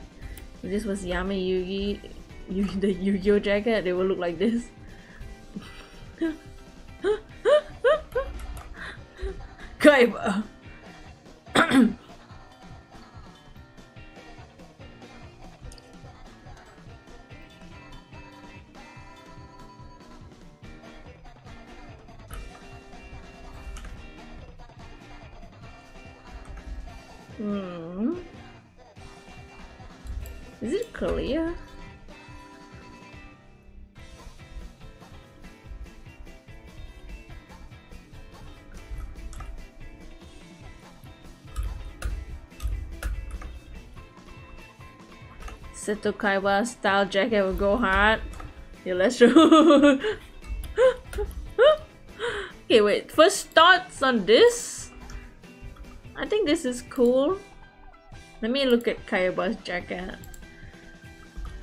S1: If this was Yummy Yugi, the Yu-Gi-Oh jacket, they will look like this. Kaiba. Uh, Seto Kaiba style jacket will go hard. Yeah, let's show. Okay, wait. First thoughts on this? I think this is cool. Let me look at Kaiba's jacket.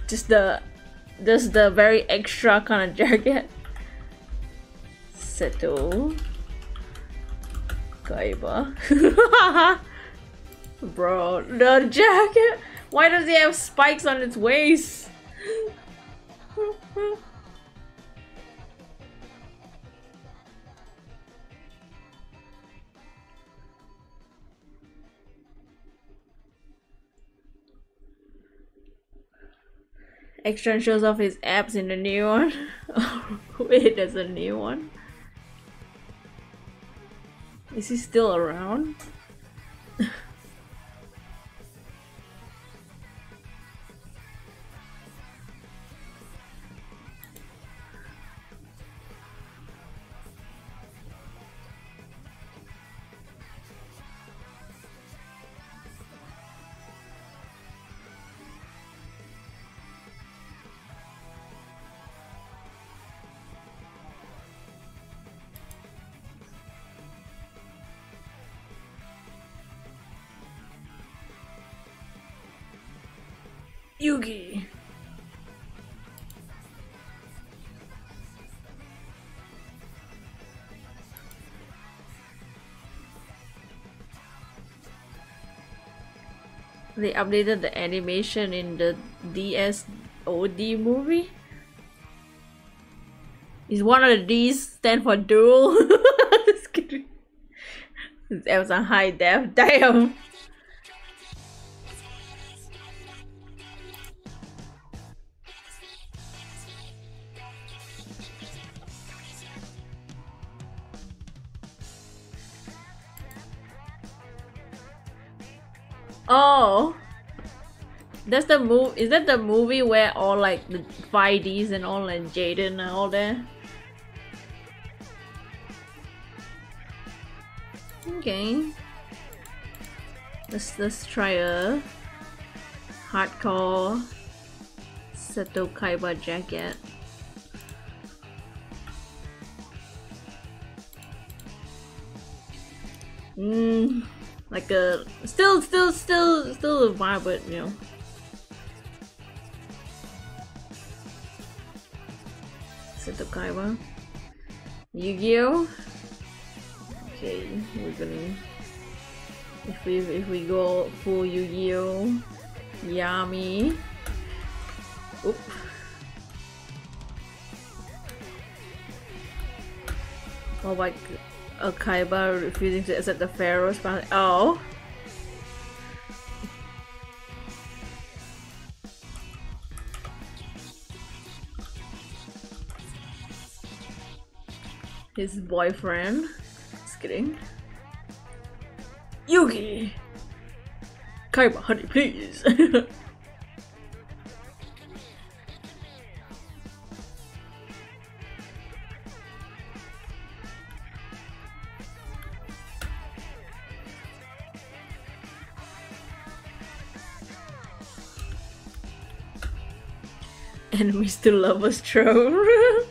S1: Just the, just the very extra kind of jacket. Seto. Kaiba. Bro, the jacket. Why does it have spikes on its waist? Extra shows off his abs in the new one. wait, there's a new one. Is he still around? Yugi. They updated the animation in the DSOD movie. Is one of the D's stand for duel? Just kidding. That was a high def. Damn. That's the move. Is that the movie where all like the 5Ds and all and Jaden and all there? Okay. Let's let's try a hardcore Seto Kaiba jacket. Mmm like a still still still still a vibe but you know Kaiba Yu-Gi-Oh okay we're gonna if we if we go full Yu-Gi-Oh Yami Oop. Oh my god Kaiba refusing to accept the Pharaoh's bounty. Oh. His boyfriend. Just kidding. Yugi! Kaiba, honey, please! Enemies to lovers troll.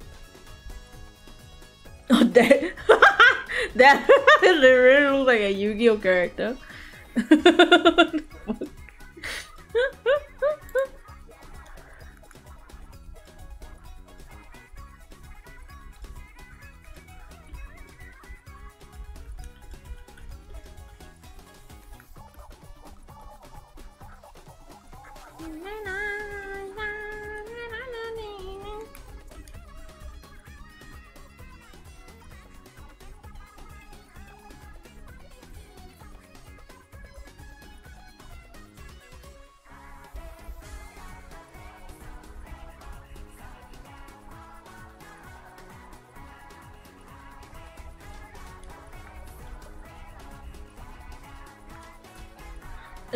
S1: Oh, that that literally looks like a Yu-Gi-Oh character.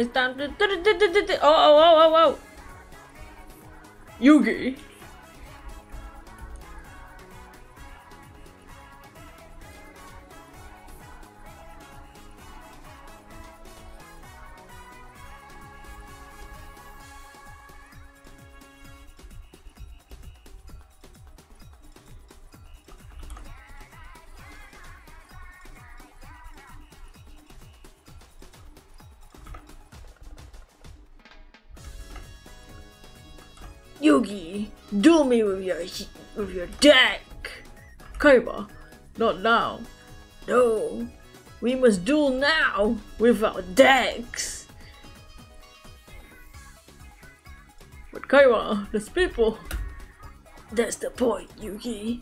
S1: It's time to. Oh, oh, oh, oh, oh! Yugi! Yugi, do me with your with your deck. Kaiba, not now. No, we must duel now with our decks. But Kaiba, there's people. That's the point, Yugi.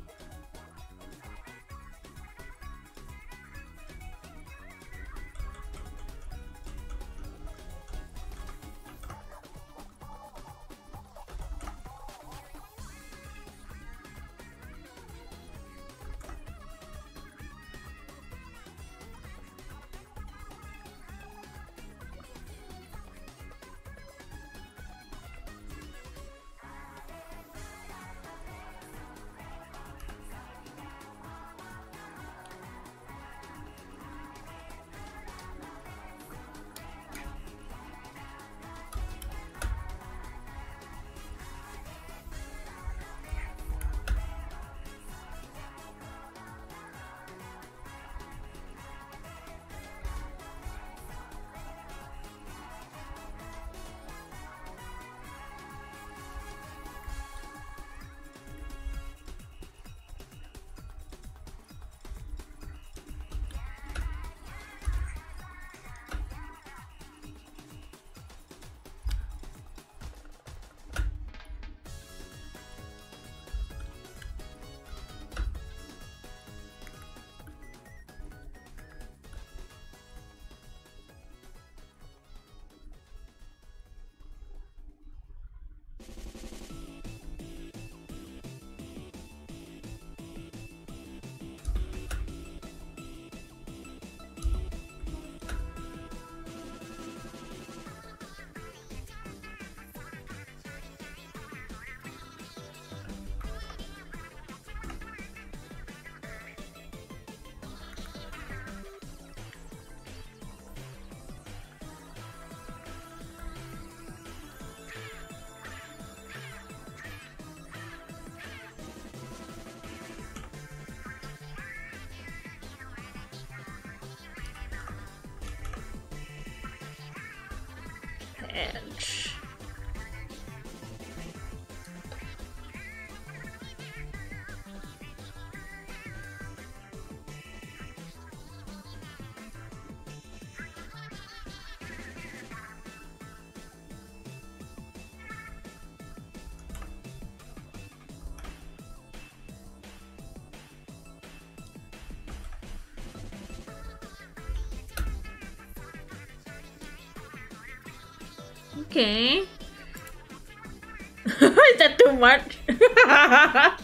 S1: Much?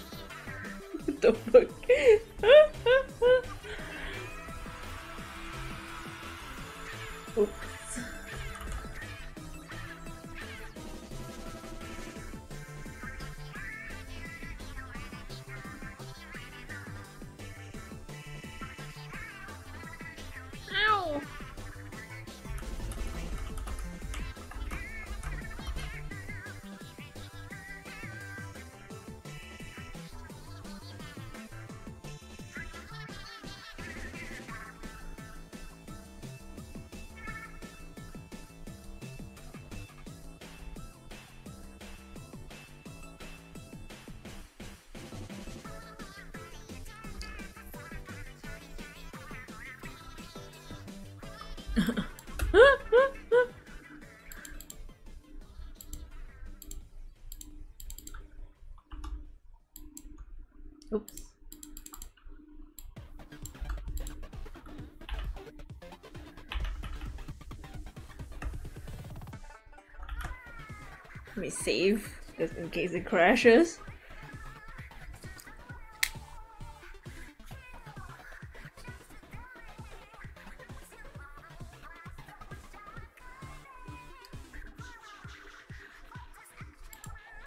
S1: Let me save just in case it crashes.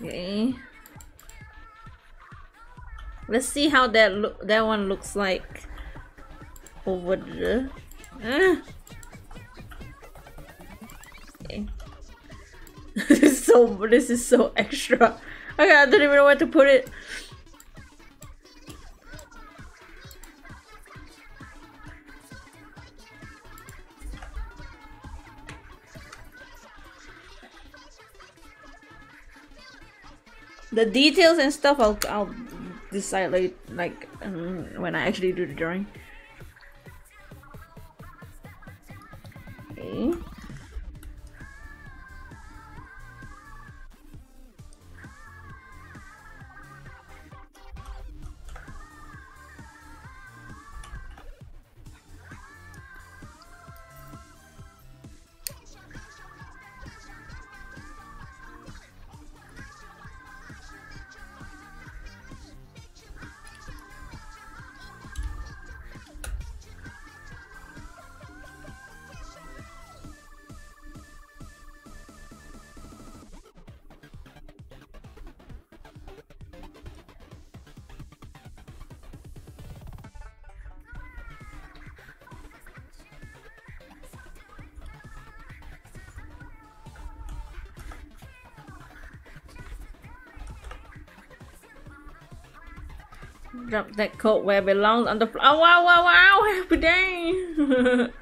S1: Okay. Let's see how that look that one looks like over there. Ah. So this is so extra. Okay, I don't even know where to put it. The details and stuff I'll I'll decide like like um, when I actually do the drawing. Drop that coat where it belongs on the floor. Oh, wow, wow, wow! Happy day!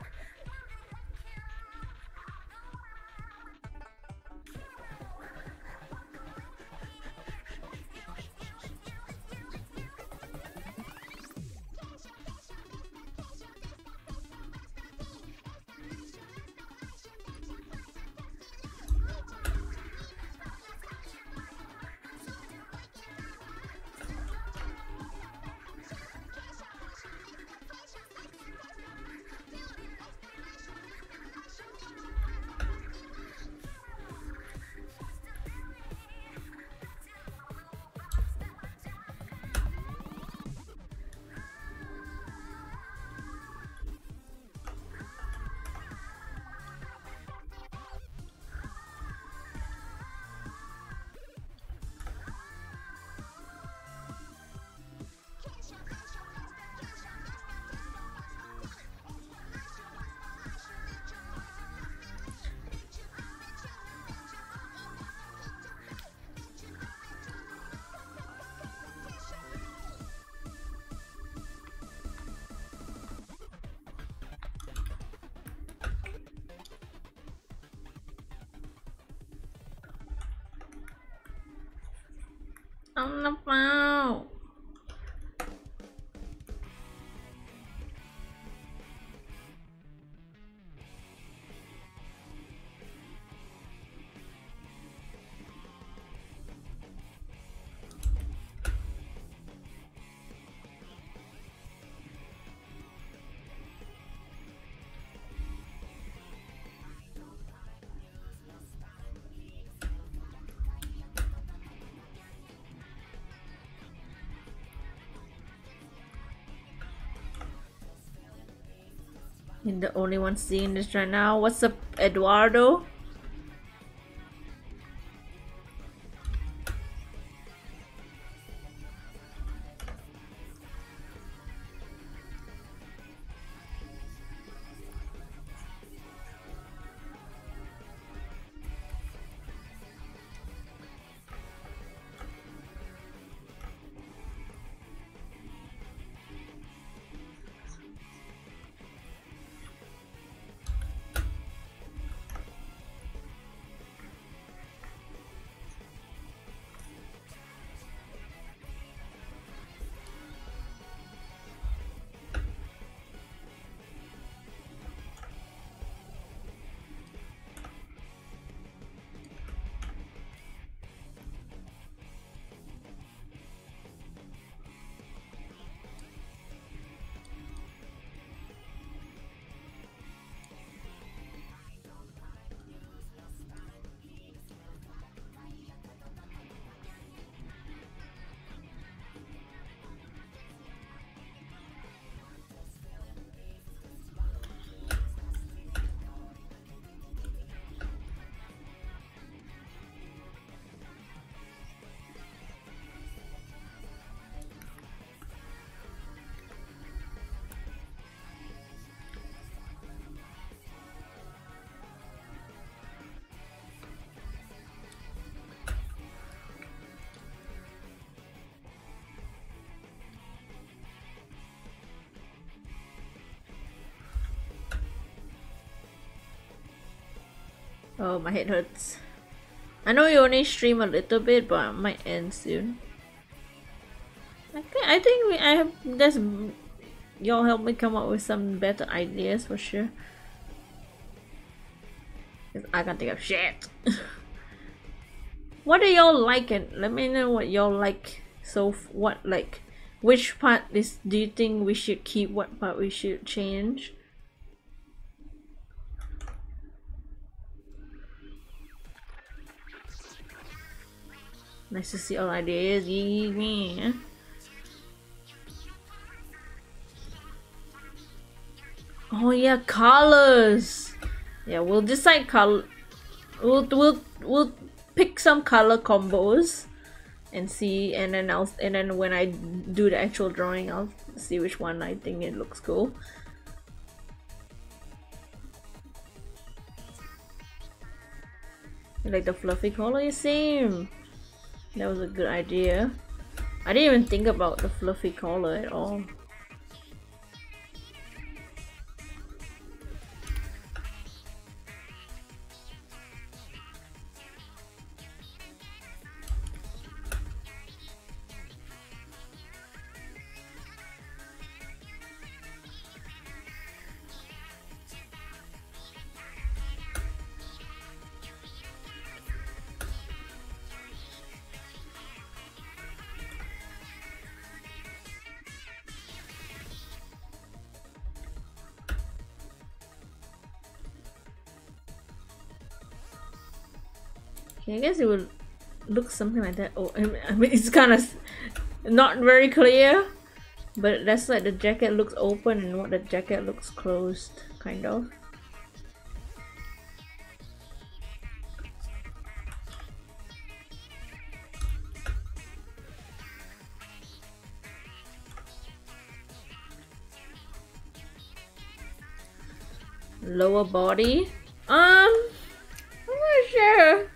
S1: You're the only one seeing this right now. What's up, Eduardo? Oh, my head hurts. I know you only stream a little bit, but I might end soon. I think I think we, I have that's y'all help me come up with some better ideas for sure. I can't think of shit. what do y'all like and let me know what y'all like. So what like which part is do you think we should keep? What part we should change? Nice to see all ideas. Yeah. Oh yeah, colors. Yeah, we'll decide color. We'll we'll we'll pick some color combos and see, and then I'll and then when I do the actual drawing, I'll see which one I think it looks cool. like the fluffy color, same. That was a good idea. I didn't even think about the fluffy collar at all. I guess it would look something like that. Oh, I mean, it's kind of not very clear, but that's like the jacket looks open and what the jacket looks closed, kind of. Lower body? Um, I'm not sure.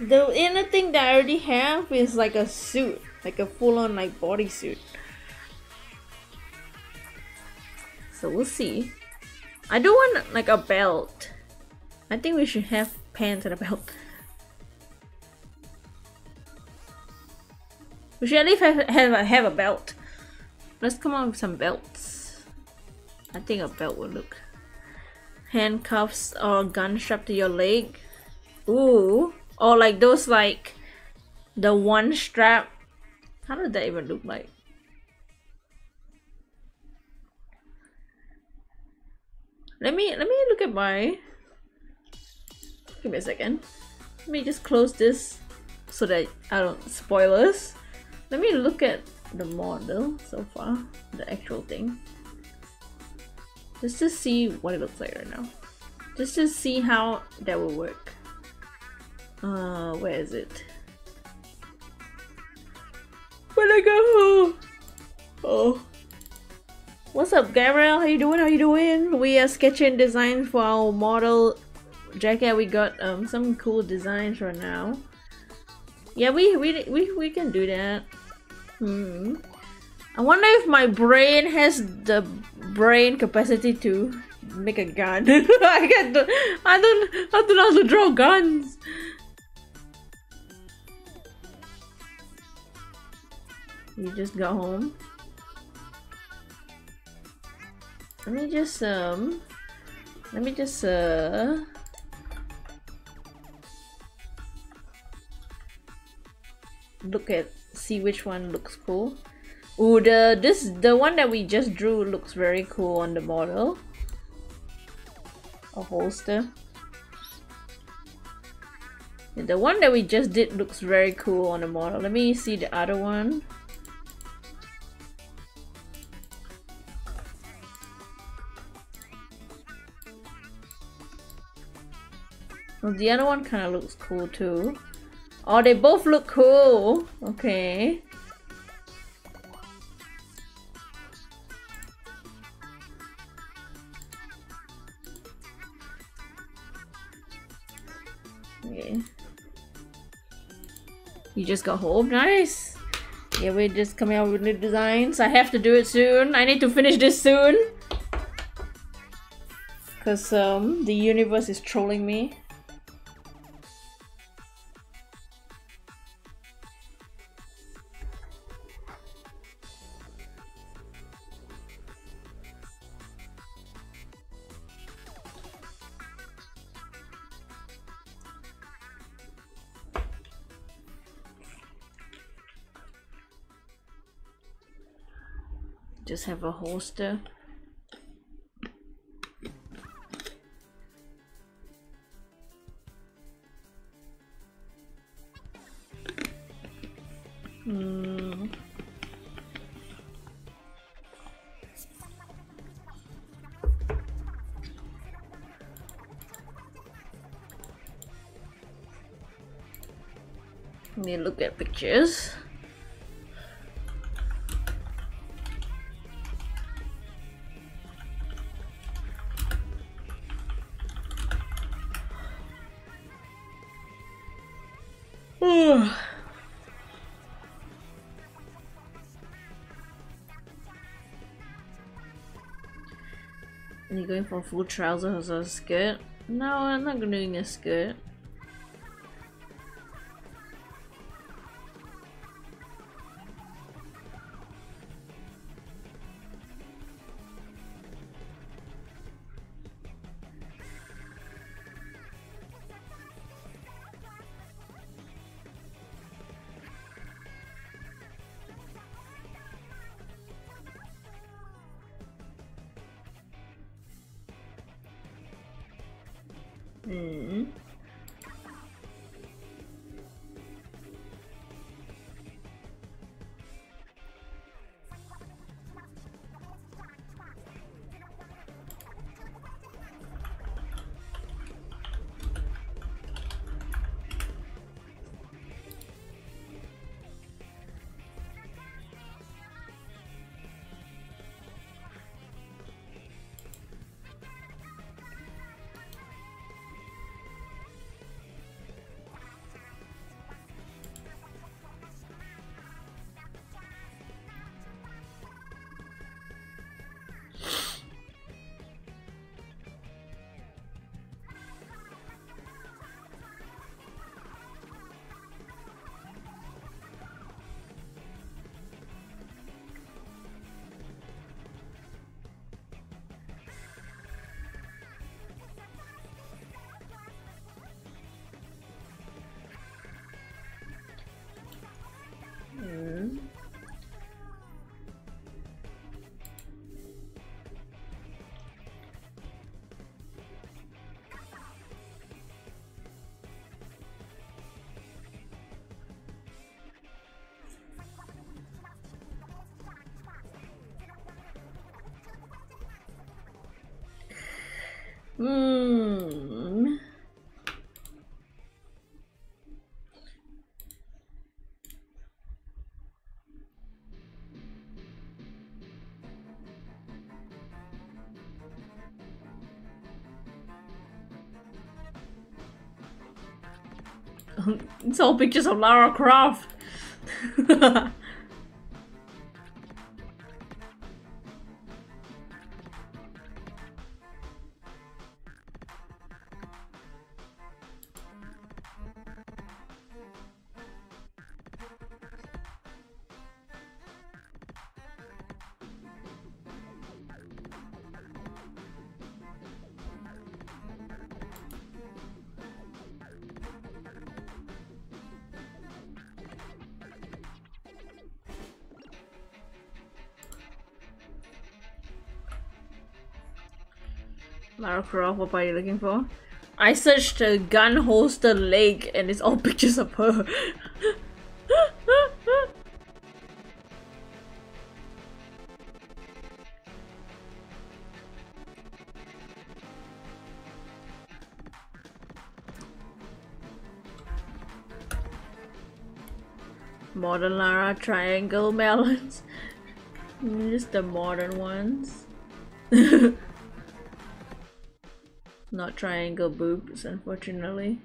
S1: The only thing that I already have is like a suit, like a full-on like bodysuit. So we'll see. I do want like a belt. I think we should have pants and a belt. We should at least have, have, a, have a belt. Let's come up with some belts. I think a belt would look. Handcuffs or gun strapped to your leg. Ooh. Or like those like the one strap. How does that even look like? Let me let me look at my give me a second. Let me just close this so that I don't spoilers. Let me look at the model so far, the actual thing. Just to see what it looks like right now. Just to see how that will work. Uh, where is it? Where'd I go? Oh. What's up, Gabriel? How you doing? How you doing? We are sketching designs for our model jacket. We got um some cool designs right now. Yeah, we we we we can do that. Hmm. I wonder if my brain has the brain capacity to make a gun. I can not I don't I don't know how to draw guns. You just go home. Let me just, um... Let me just, uh... Look at, see which one looks cool. Ooh, the, this, the one that we just drew looks very cool on the model. A holster. The one that we just did looks very cool on the model. Let me see the other one. Well, the other one kind of looks cool too. Oh, they both look cool. Okay. Okay. You just got home? Nice! Yeah, we're just coming out with new designs. I have to do it soon. I need to finish this soon. Cause um the universe is trolling me. Just have a holster. Hmm. Let me look at pictures. Going for full trousers or a skirt? No, I'm not doing a skirt. Hmm. It's all pictures of Lara Croft. Croft, what are you looking for? I searched a gun holster lake and it's all pictures of her. modern Lara triangle melons. Just the modern ones. Not triangle boobs, unfortunately.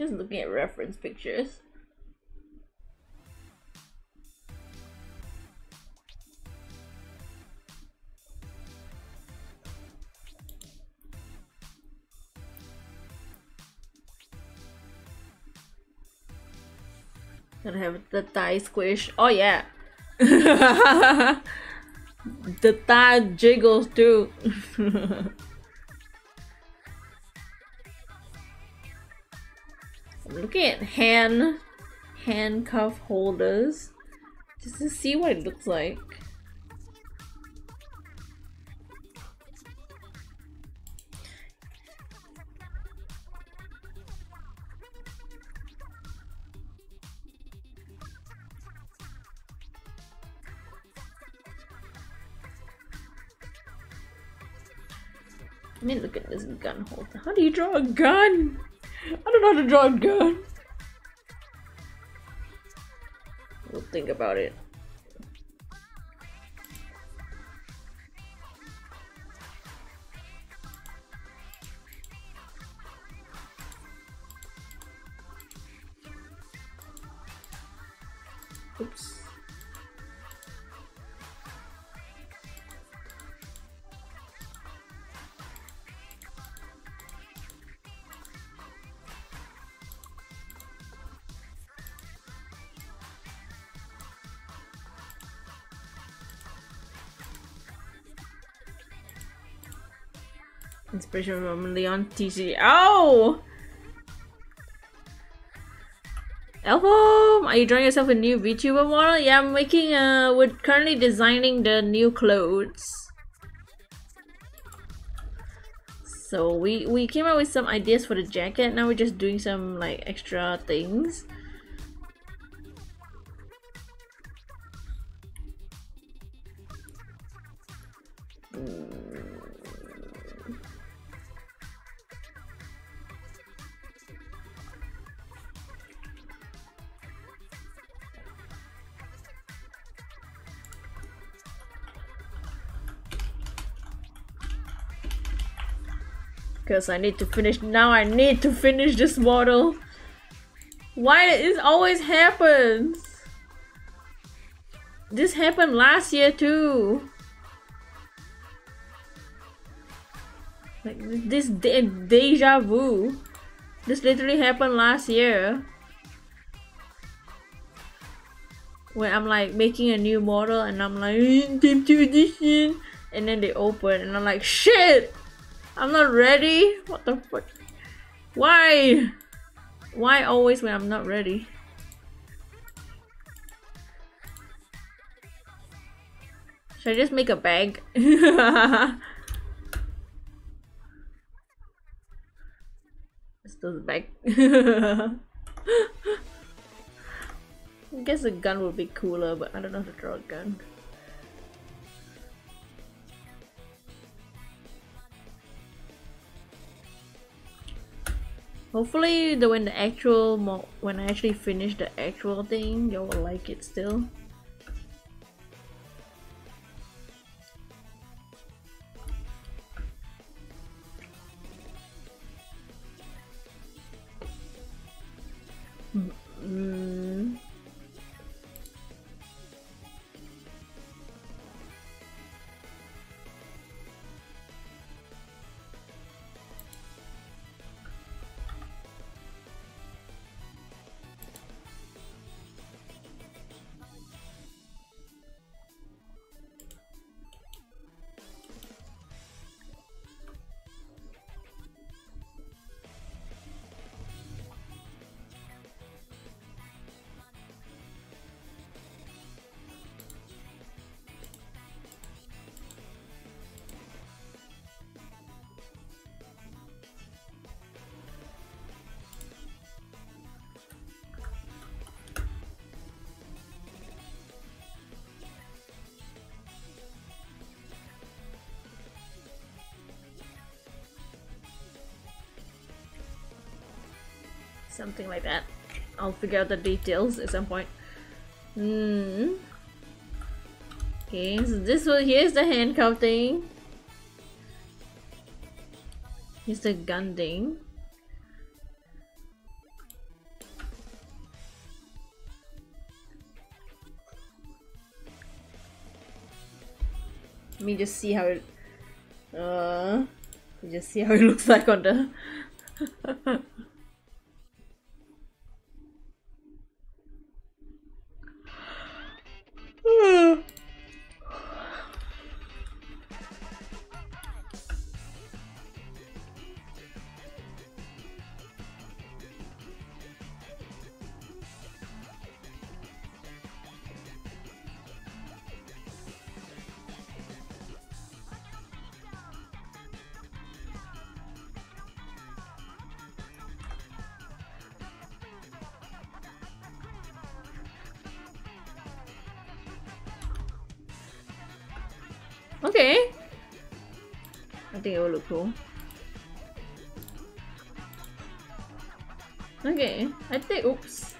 S1: Just looking at reference pictures. Gonna have the thigh squish. Oh yeah. the thigh jiggles too. handcuff holders just to see what it looks like. I mean, look at this gun holder. How do you draw a gun? I don't know how to draw a gun. Think about it. Inspiration from Leon TC. Oh! Elfom, are you drawing yourself a new VTuber model? Yeah, I'm making uh we're currently designing the new clothes. So we we came up with some ideas for the jacket, now we're just doing some like extra things. Because I need to finish now I need to finish this model. Why it always happens? This happened last year too. Like this de deja vu. This literally happened last year. When I'm like making a new model and I'm like edition and then they open and I'm like shit I'm not ready? What the fuck? Why? Why always when I'm not ready? Should I just make a bag? It's the bag. I guess a gun would be cooler, but I don't know how to draw a gun. Hopefully, the when the actual when I actually finish the actual thing, y'all will like it still. Mm. Something like that. I'll figure out the details at some point. Hmm. Okay, so this one here's the handcuff thing. Here's the gun thing. Let me just see how it uh just see how it looks like on the think it will look cool. Okay, I think, oops.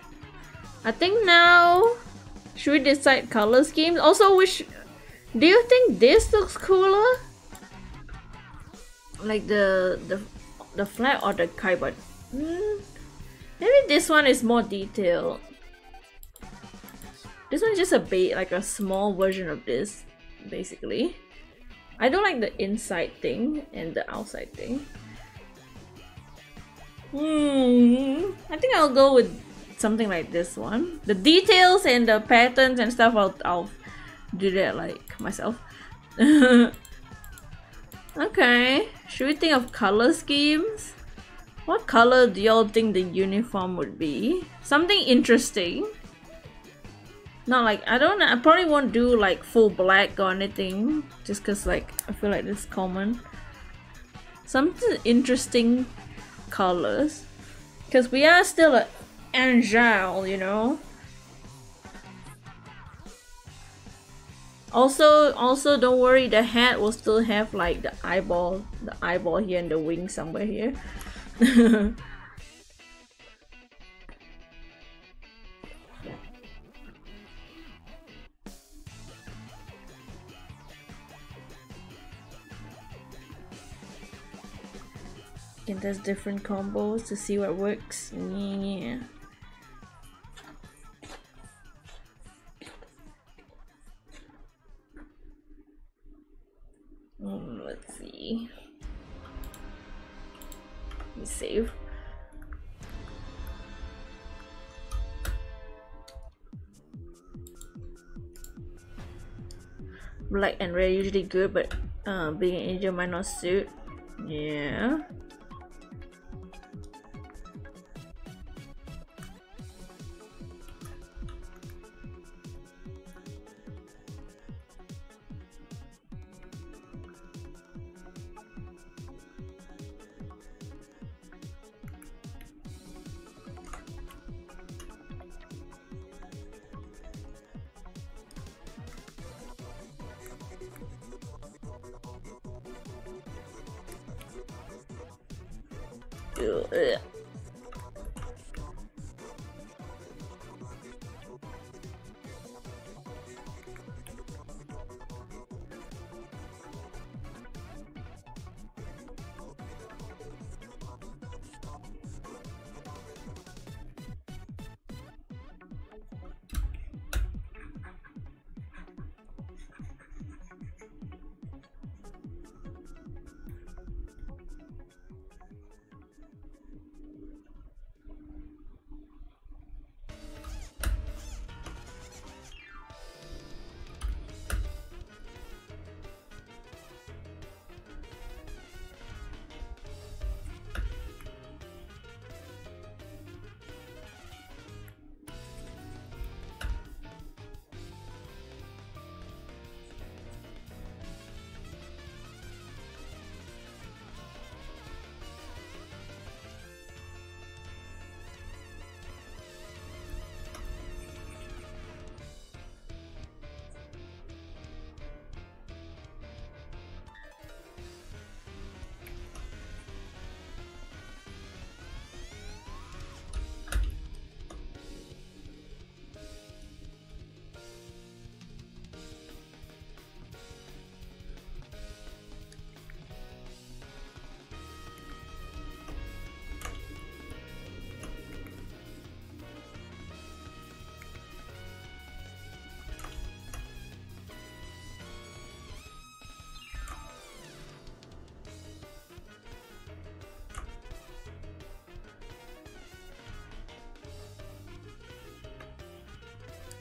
S1: I think now, should we decide color schemes? Also, which, do you think this looks cooler? Like the, the, the flag or the keyboard? Hmm, maybe this one is more detailed. This one's just a bit like a small version of this, basically. I don't like the inside thing and the outside thing. Hmm, I think I'll go with something like this one. The details and the patterns and stuff, I'll, I'll do that like myself. okay, should we think of color schemes? What color do y'all think the uniform would be? Something interesting. Not like, I don't know I probably won't do like full black or anything. Just cause like, I feel like this common. Something interesting colors. Cause we are still a Angel, you know? Also, also don't worry, the hat will still have like the eyeball, the eyeball here and the wing somewhere here. can test different combos to see what works. Yeah. Um, let's see. Let me save. Black and red usually good, but uh, being an angel might not suit. Yeah.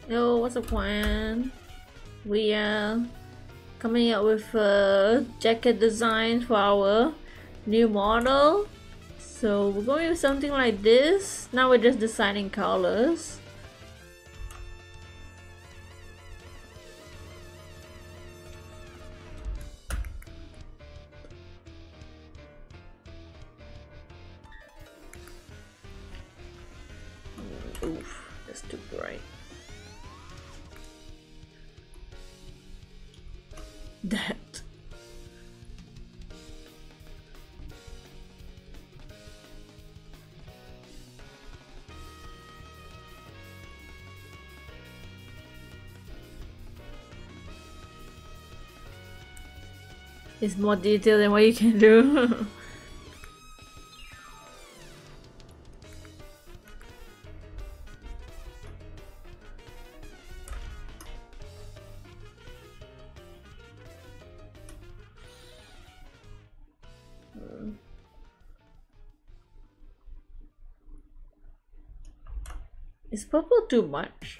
S1: Yo, what's up, plan? We are coming up with a jacket design for our new model. So we're going with something like this. Now we're just deciding colors. It's more detailed than what you can do. Is purple too much?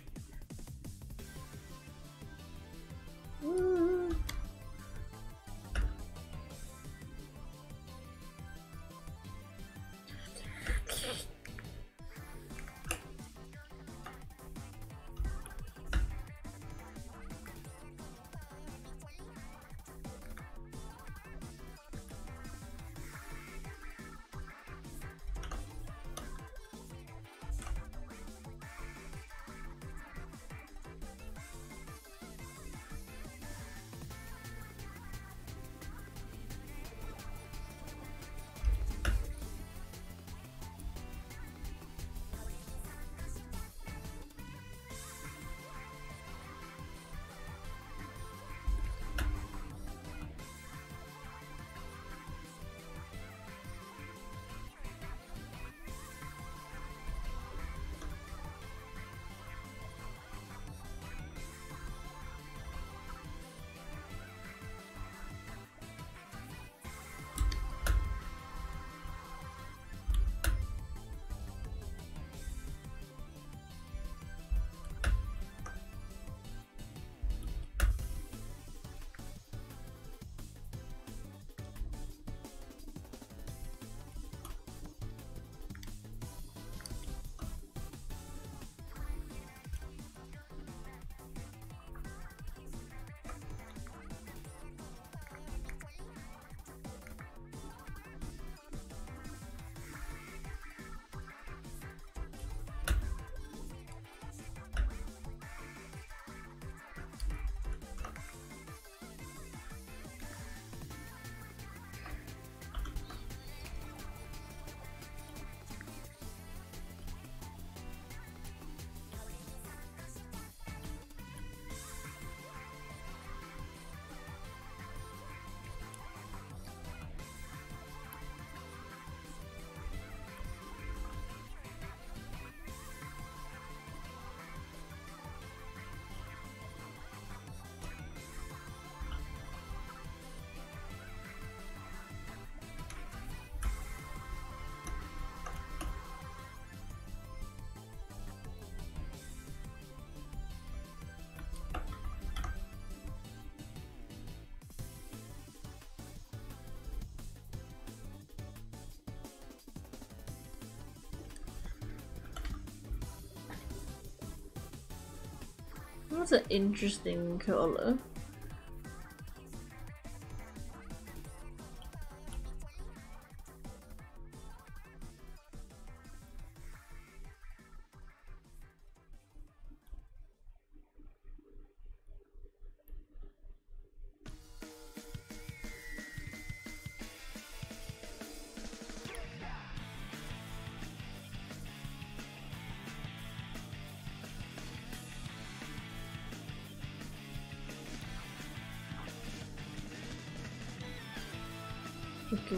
S1: That's an interesting color.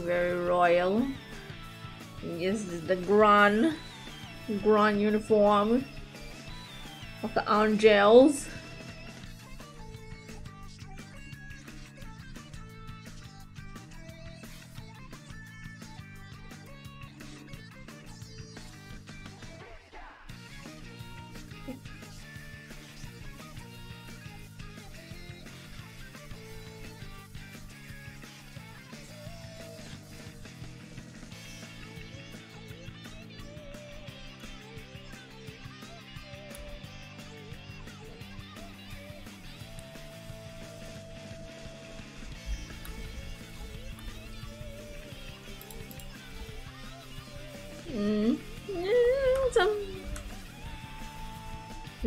S1: Very royal. Yes, the grand, grand uniform of the angels.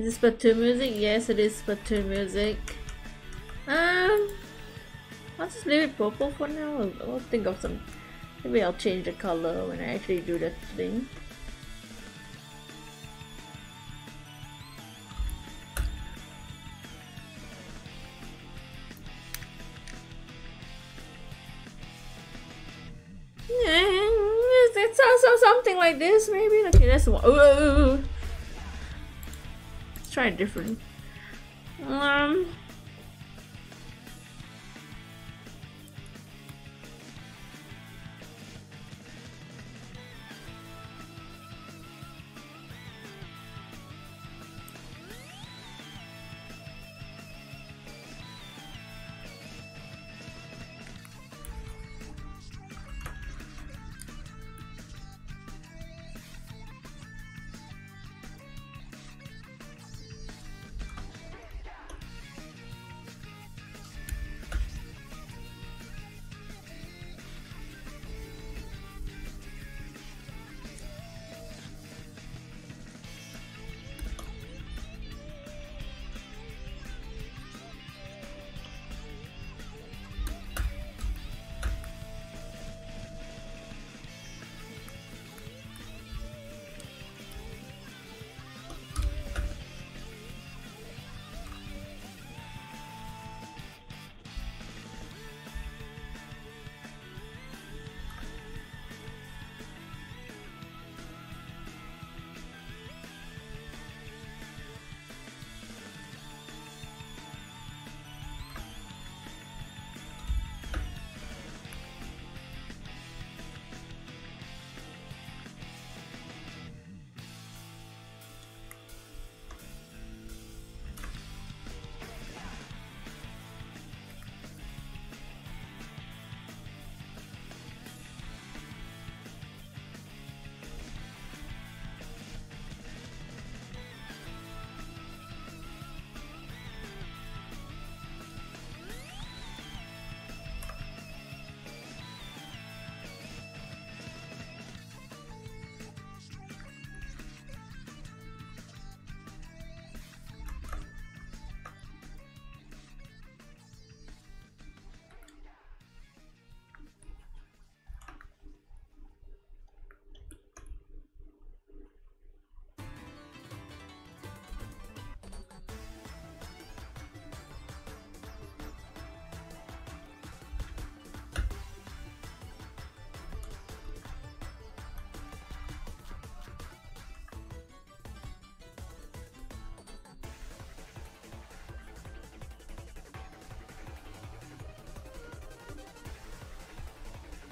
S1: Is this Splatoon music? Yes, it is Splatoon music. Um, I'll just leave it purple for now. I'll, I'll think of some. Maybe I'll change the color when I actually do that thing. Yeah, It's also something like this, maybe. Okay, that's one. Ooh. Try different.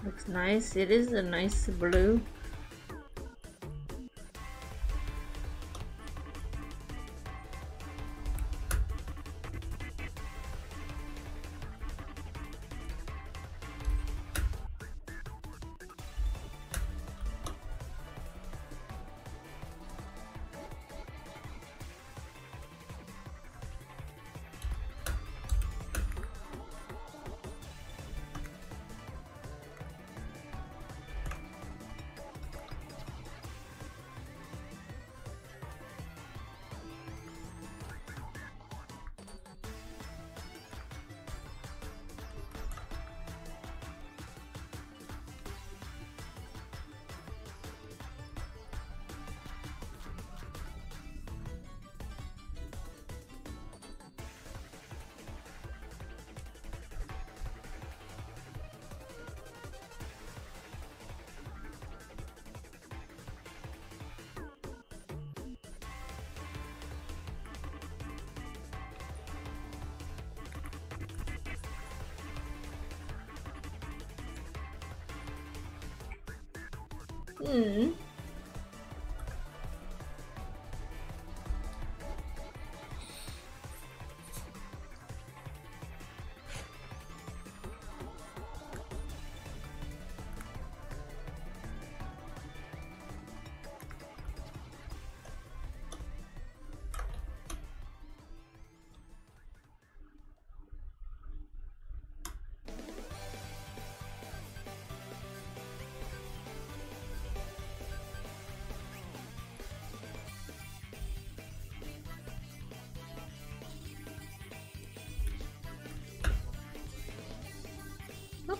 S1: Looks nice. It is a nice blue.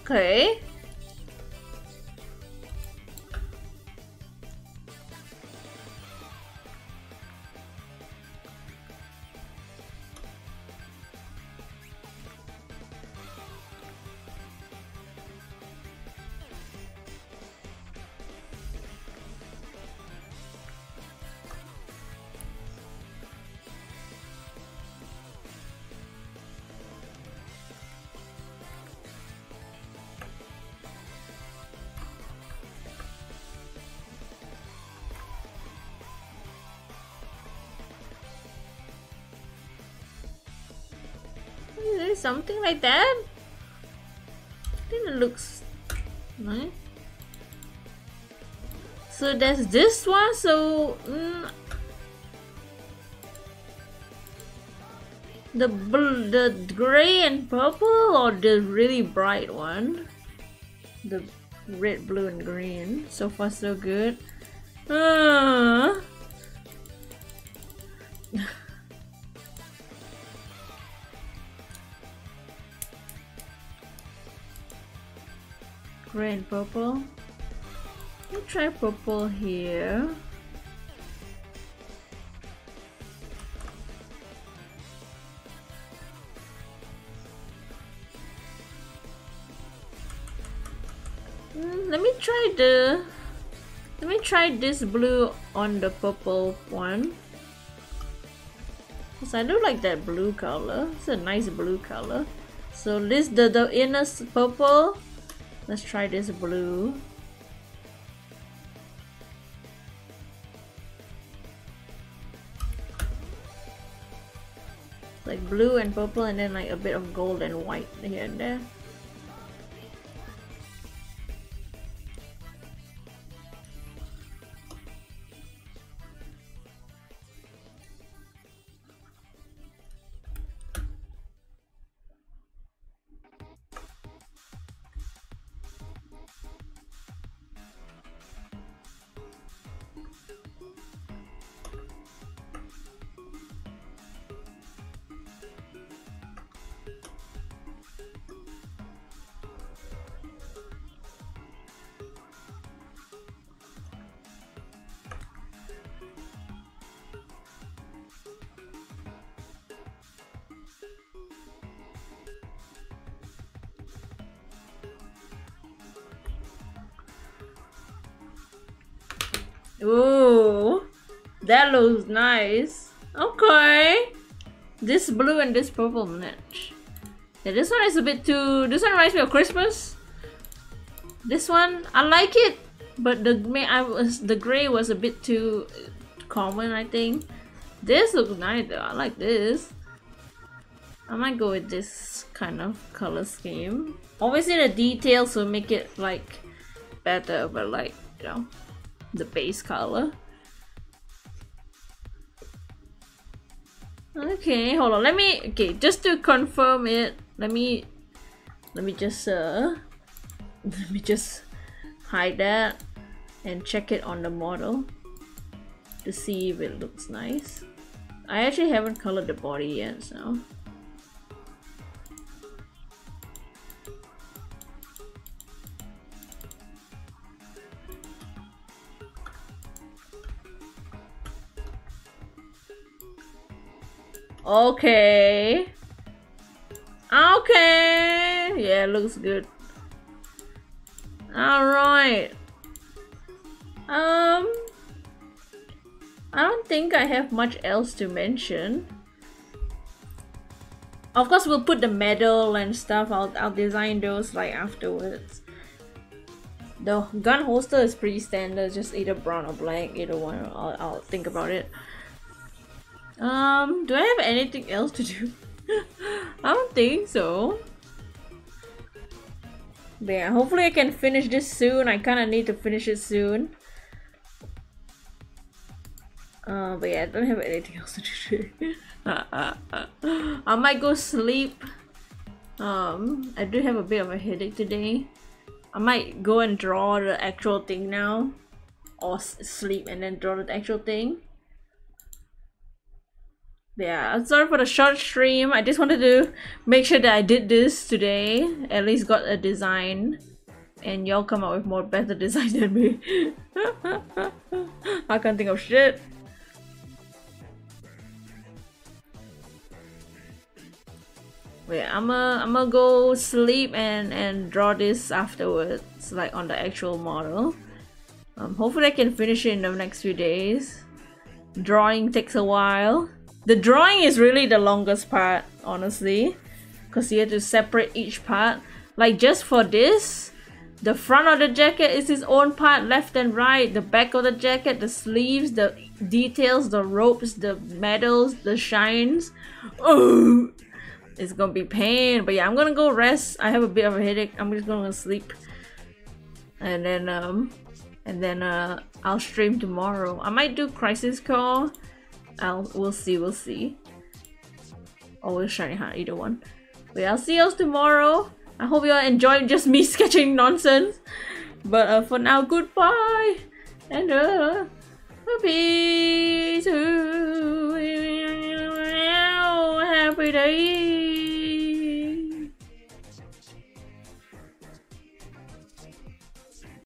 S1: Okay. Something like that? I think it looks nice. So there's this one, so mm, the bl the gray and purple or the really bright one? The red, blue, and green. So far, so good. Uh. Try purple here. Mm, let me try the let me try this blue on the purple one. Because I do like that blue color. It's a nice blue color. So this the the inner purple. Let's try this blue like blue and purple and then like a bit of gold and white here and there that looks nice. Okay. This blue and this purple match. Yeah, this one is a bit too... This one reminds me of Christmas. This one, I like it. But the I was the gray was a bit too common, I think. This looks nice though. I like this. I might go with this kind of color scheme. Obviously the details will make it like better, but like, you know, the base color. Okay, hold on. Let me okay, just to confirm it, let me let me just uh let me just hide that and check it on the model to see if it looks nice. I actually haven't colored the body yet, so Okay. Okay. Yeah, looks good. Alright. Um, I don't think I have much else to mention. Of course, we'll put the medal and stuff. I'll, I'll design those like afterwards. The gun holster is pretty standard, just either brown or black, either one. I'll, I'll think about it. Um, do I have anything else to do? I don't think so. But yeah, hopefully I can finish this soon. I kind of need to finish it soon. Uh, but yeah, I don't have anything else to do. I might go sleep. Um, I do have a bit of a headache today. I might go and draw the actual thing now. Or sleep and then draw the actual thing. Yeah, I'm sorry for the short stream. I just wanted to make sure that I did this today. At least got a design. And y'all come up with more better design than me. I can't think of shit. Wait, I'm gonna I'm gonna go sleep and and draw this afterwards, like on the actual model. Um, hopefully I can finish it in the next few days. Drawing takes a while. The drawing is really the longest part, honestly, because you have to separate each part. Like just for this, the front of the jacket is its own part, left and right. The back of the jacket, the sleeves, the details, the ropes, the medals, the shines. Oh, it's gonna be pain. But yeah, I'm gonna go rest. I have a bit of a headache. I'm just gonna sleep, and then um, and then uh, I'll stream tomorrow. I might do Crisis Core. I'll we'll see. We'll see. Always shiny heart, either one. But I'll see you tomorrow. I hope you all enjoyed just me sketching nonsense. But uh, for now, goodbye and uh, peace. Happy day.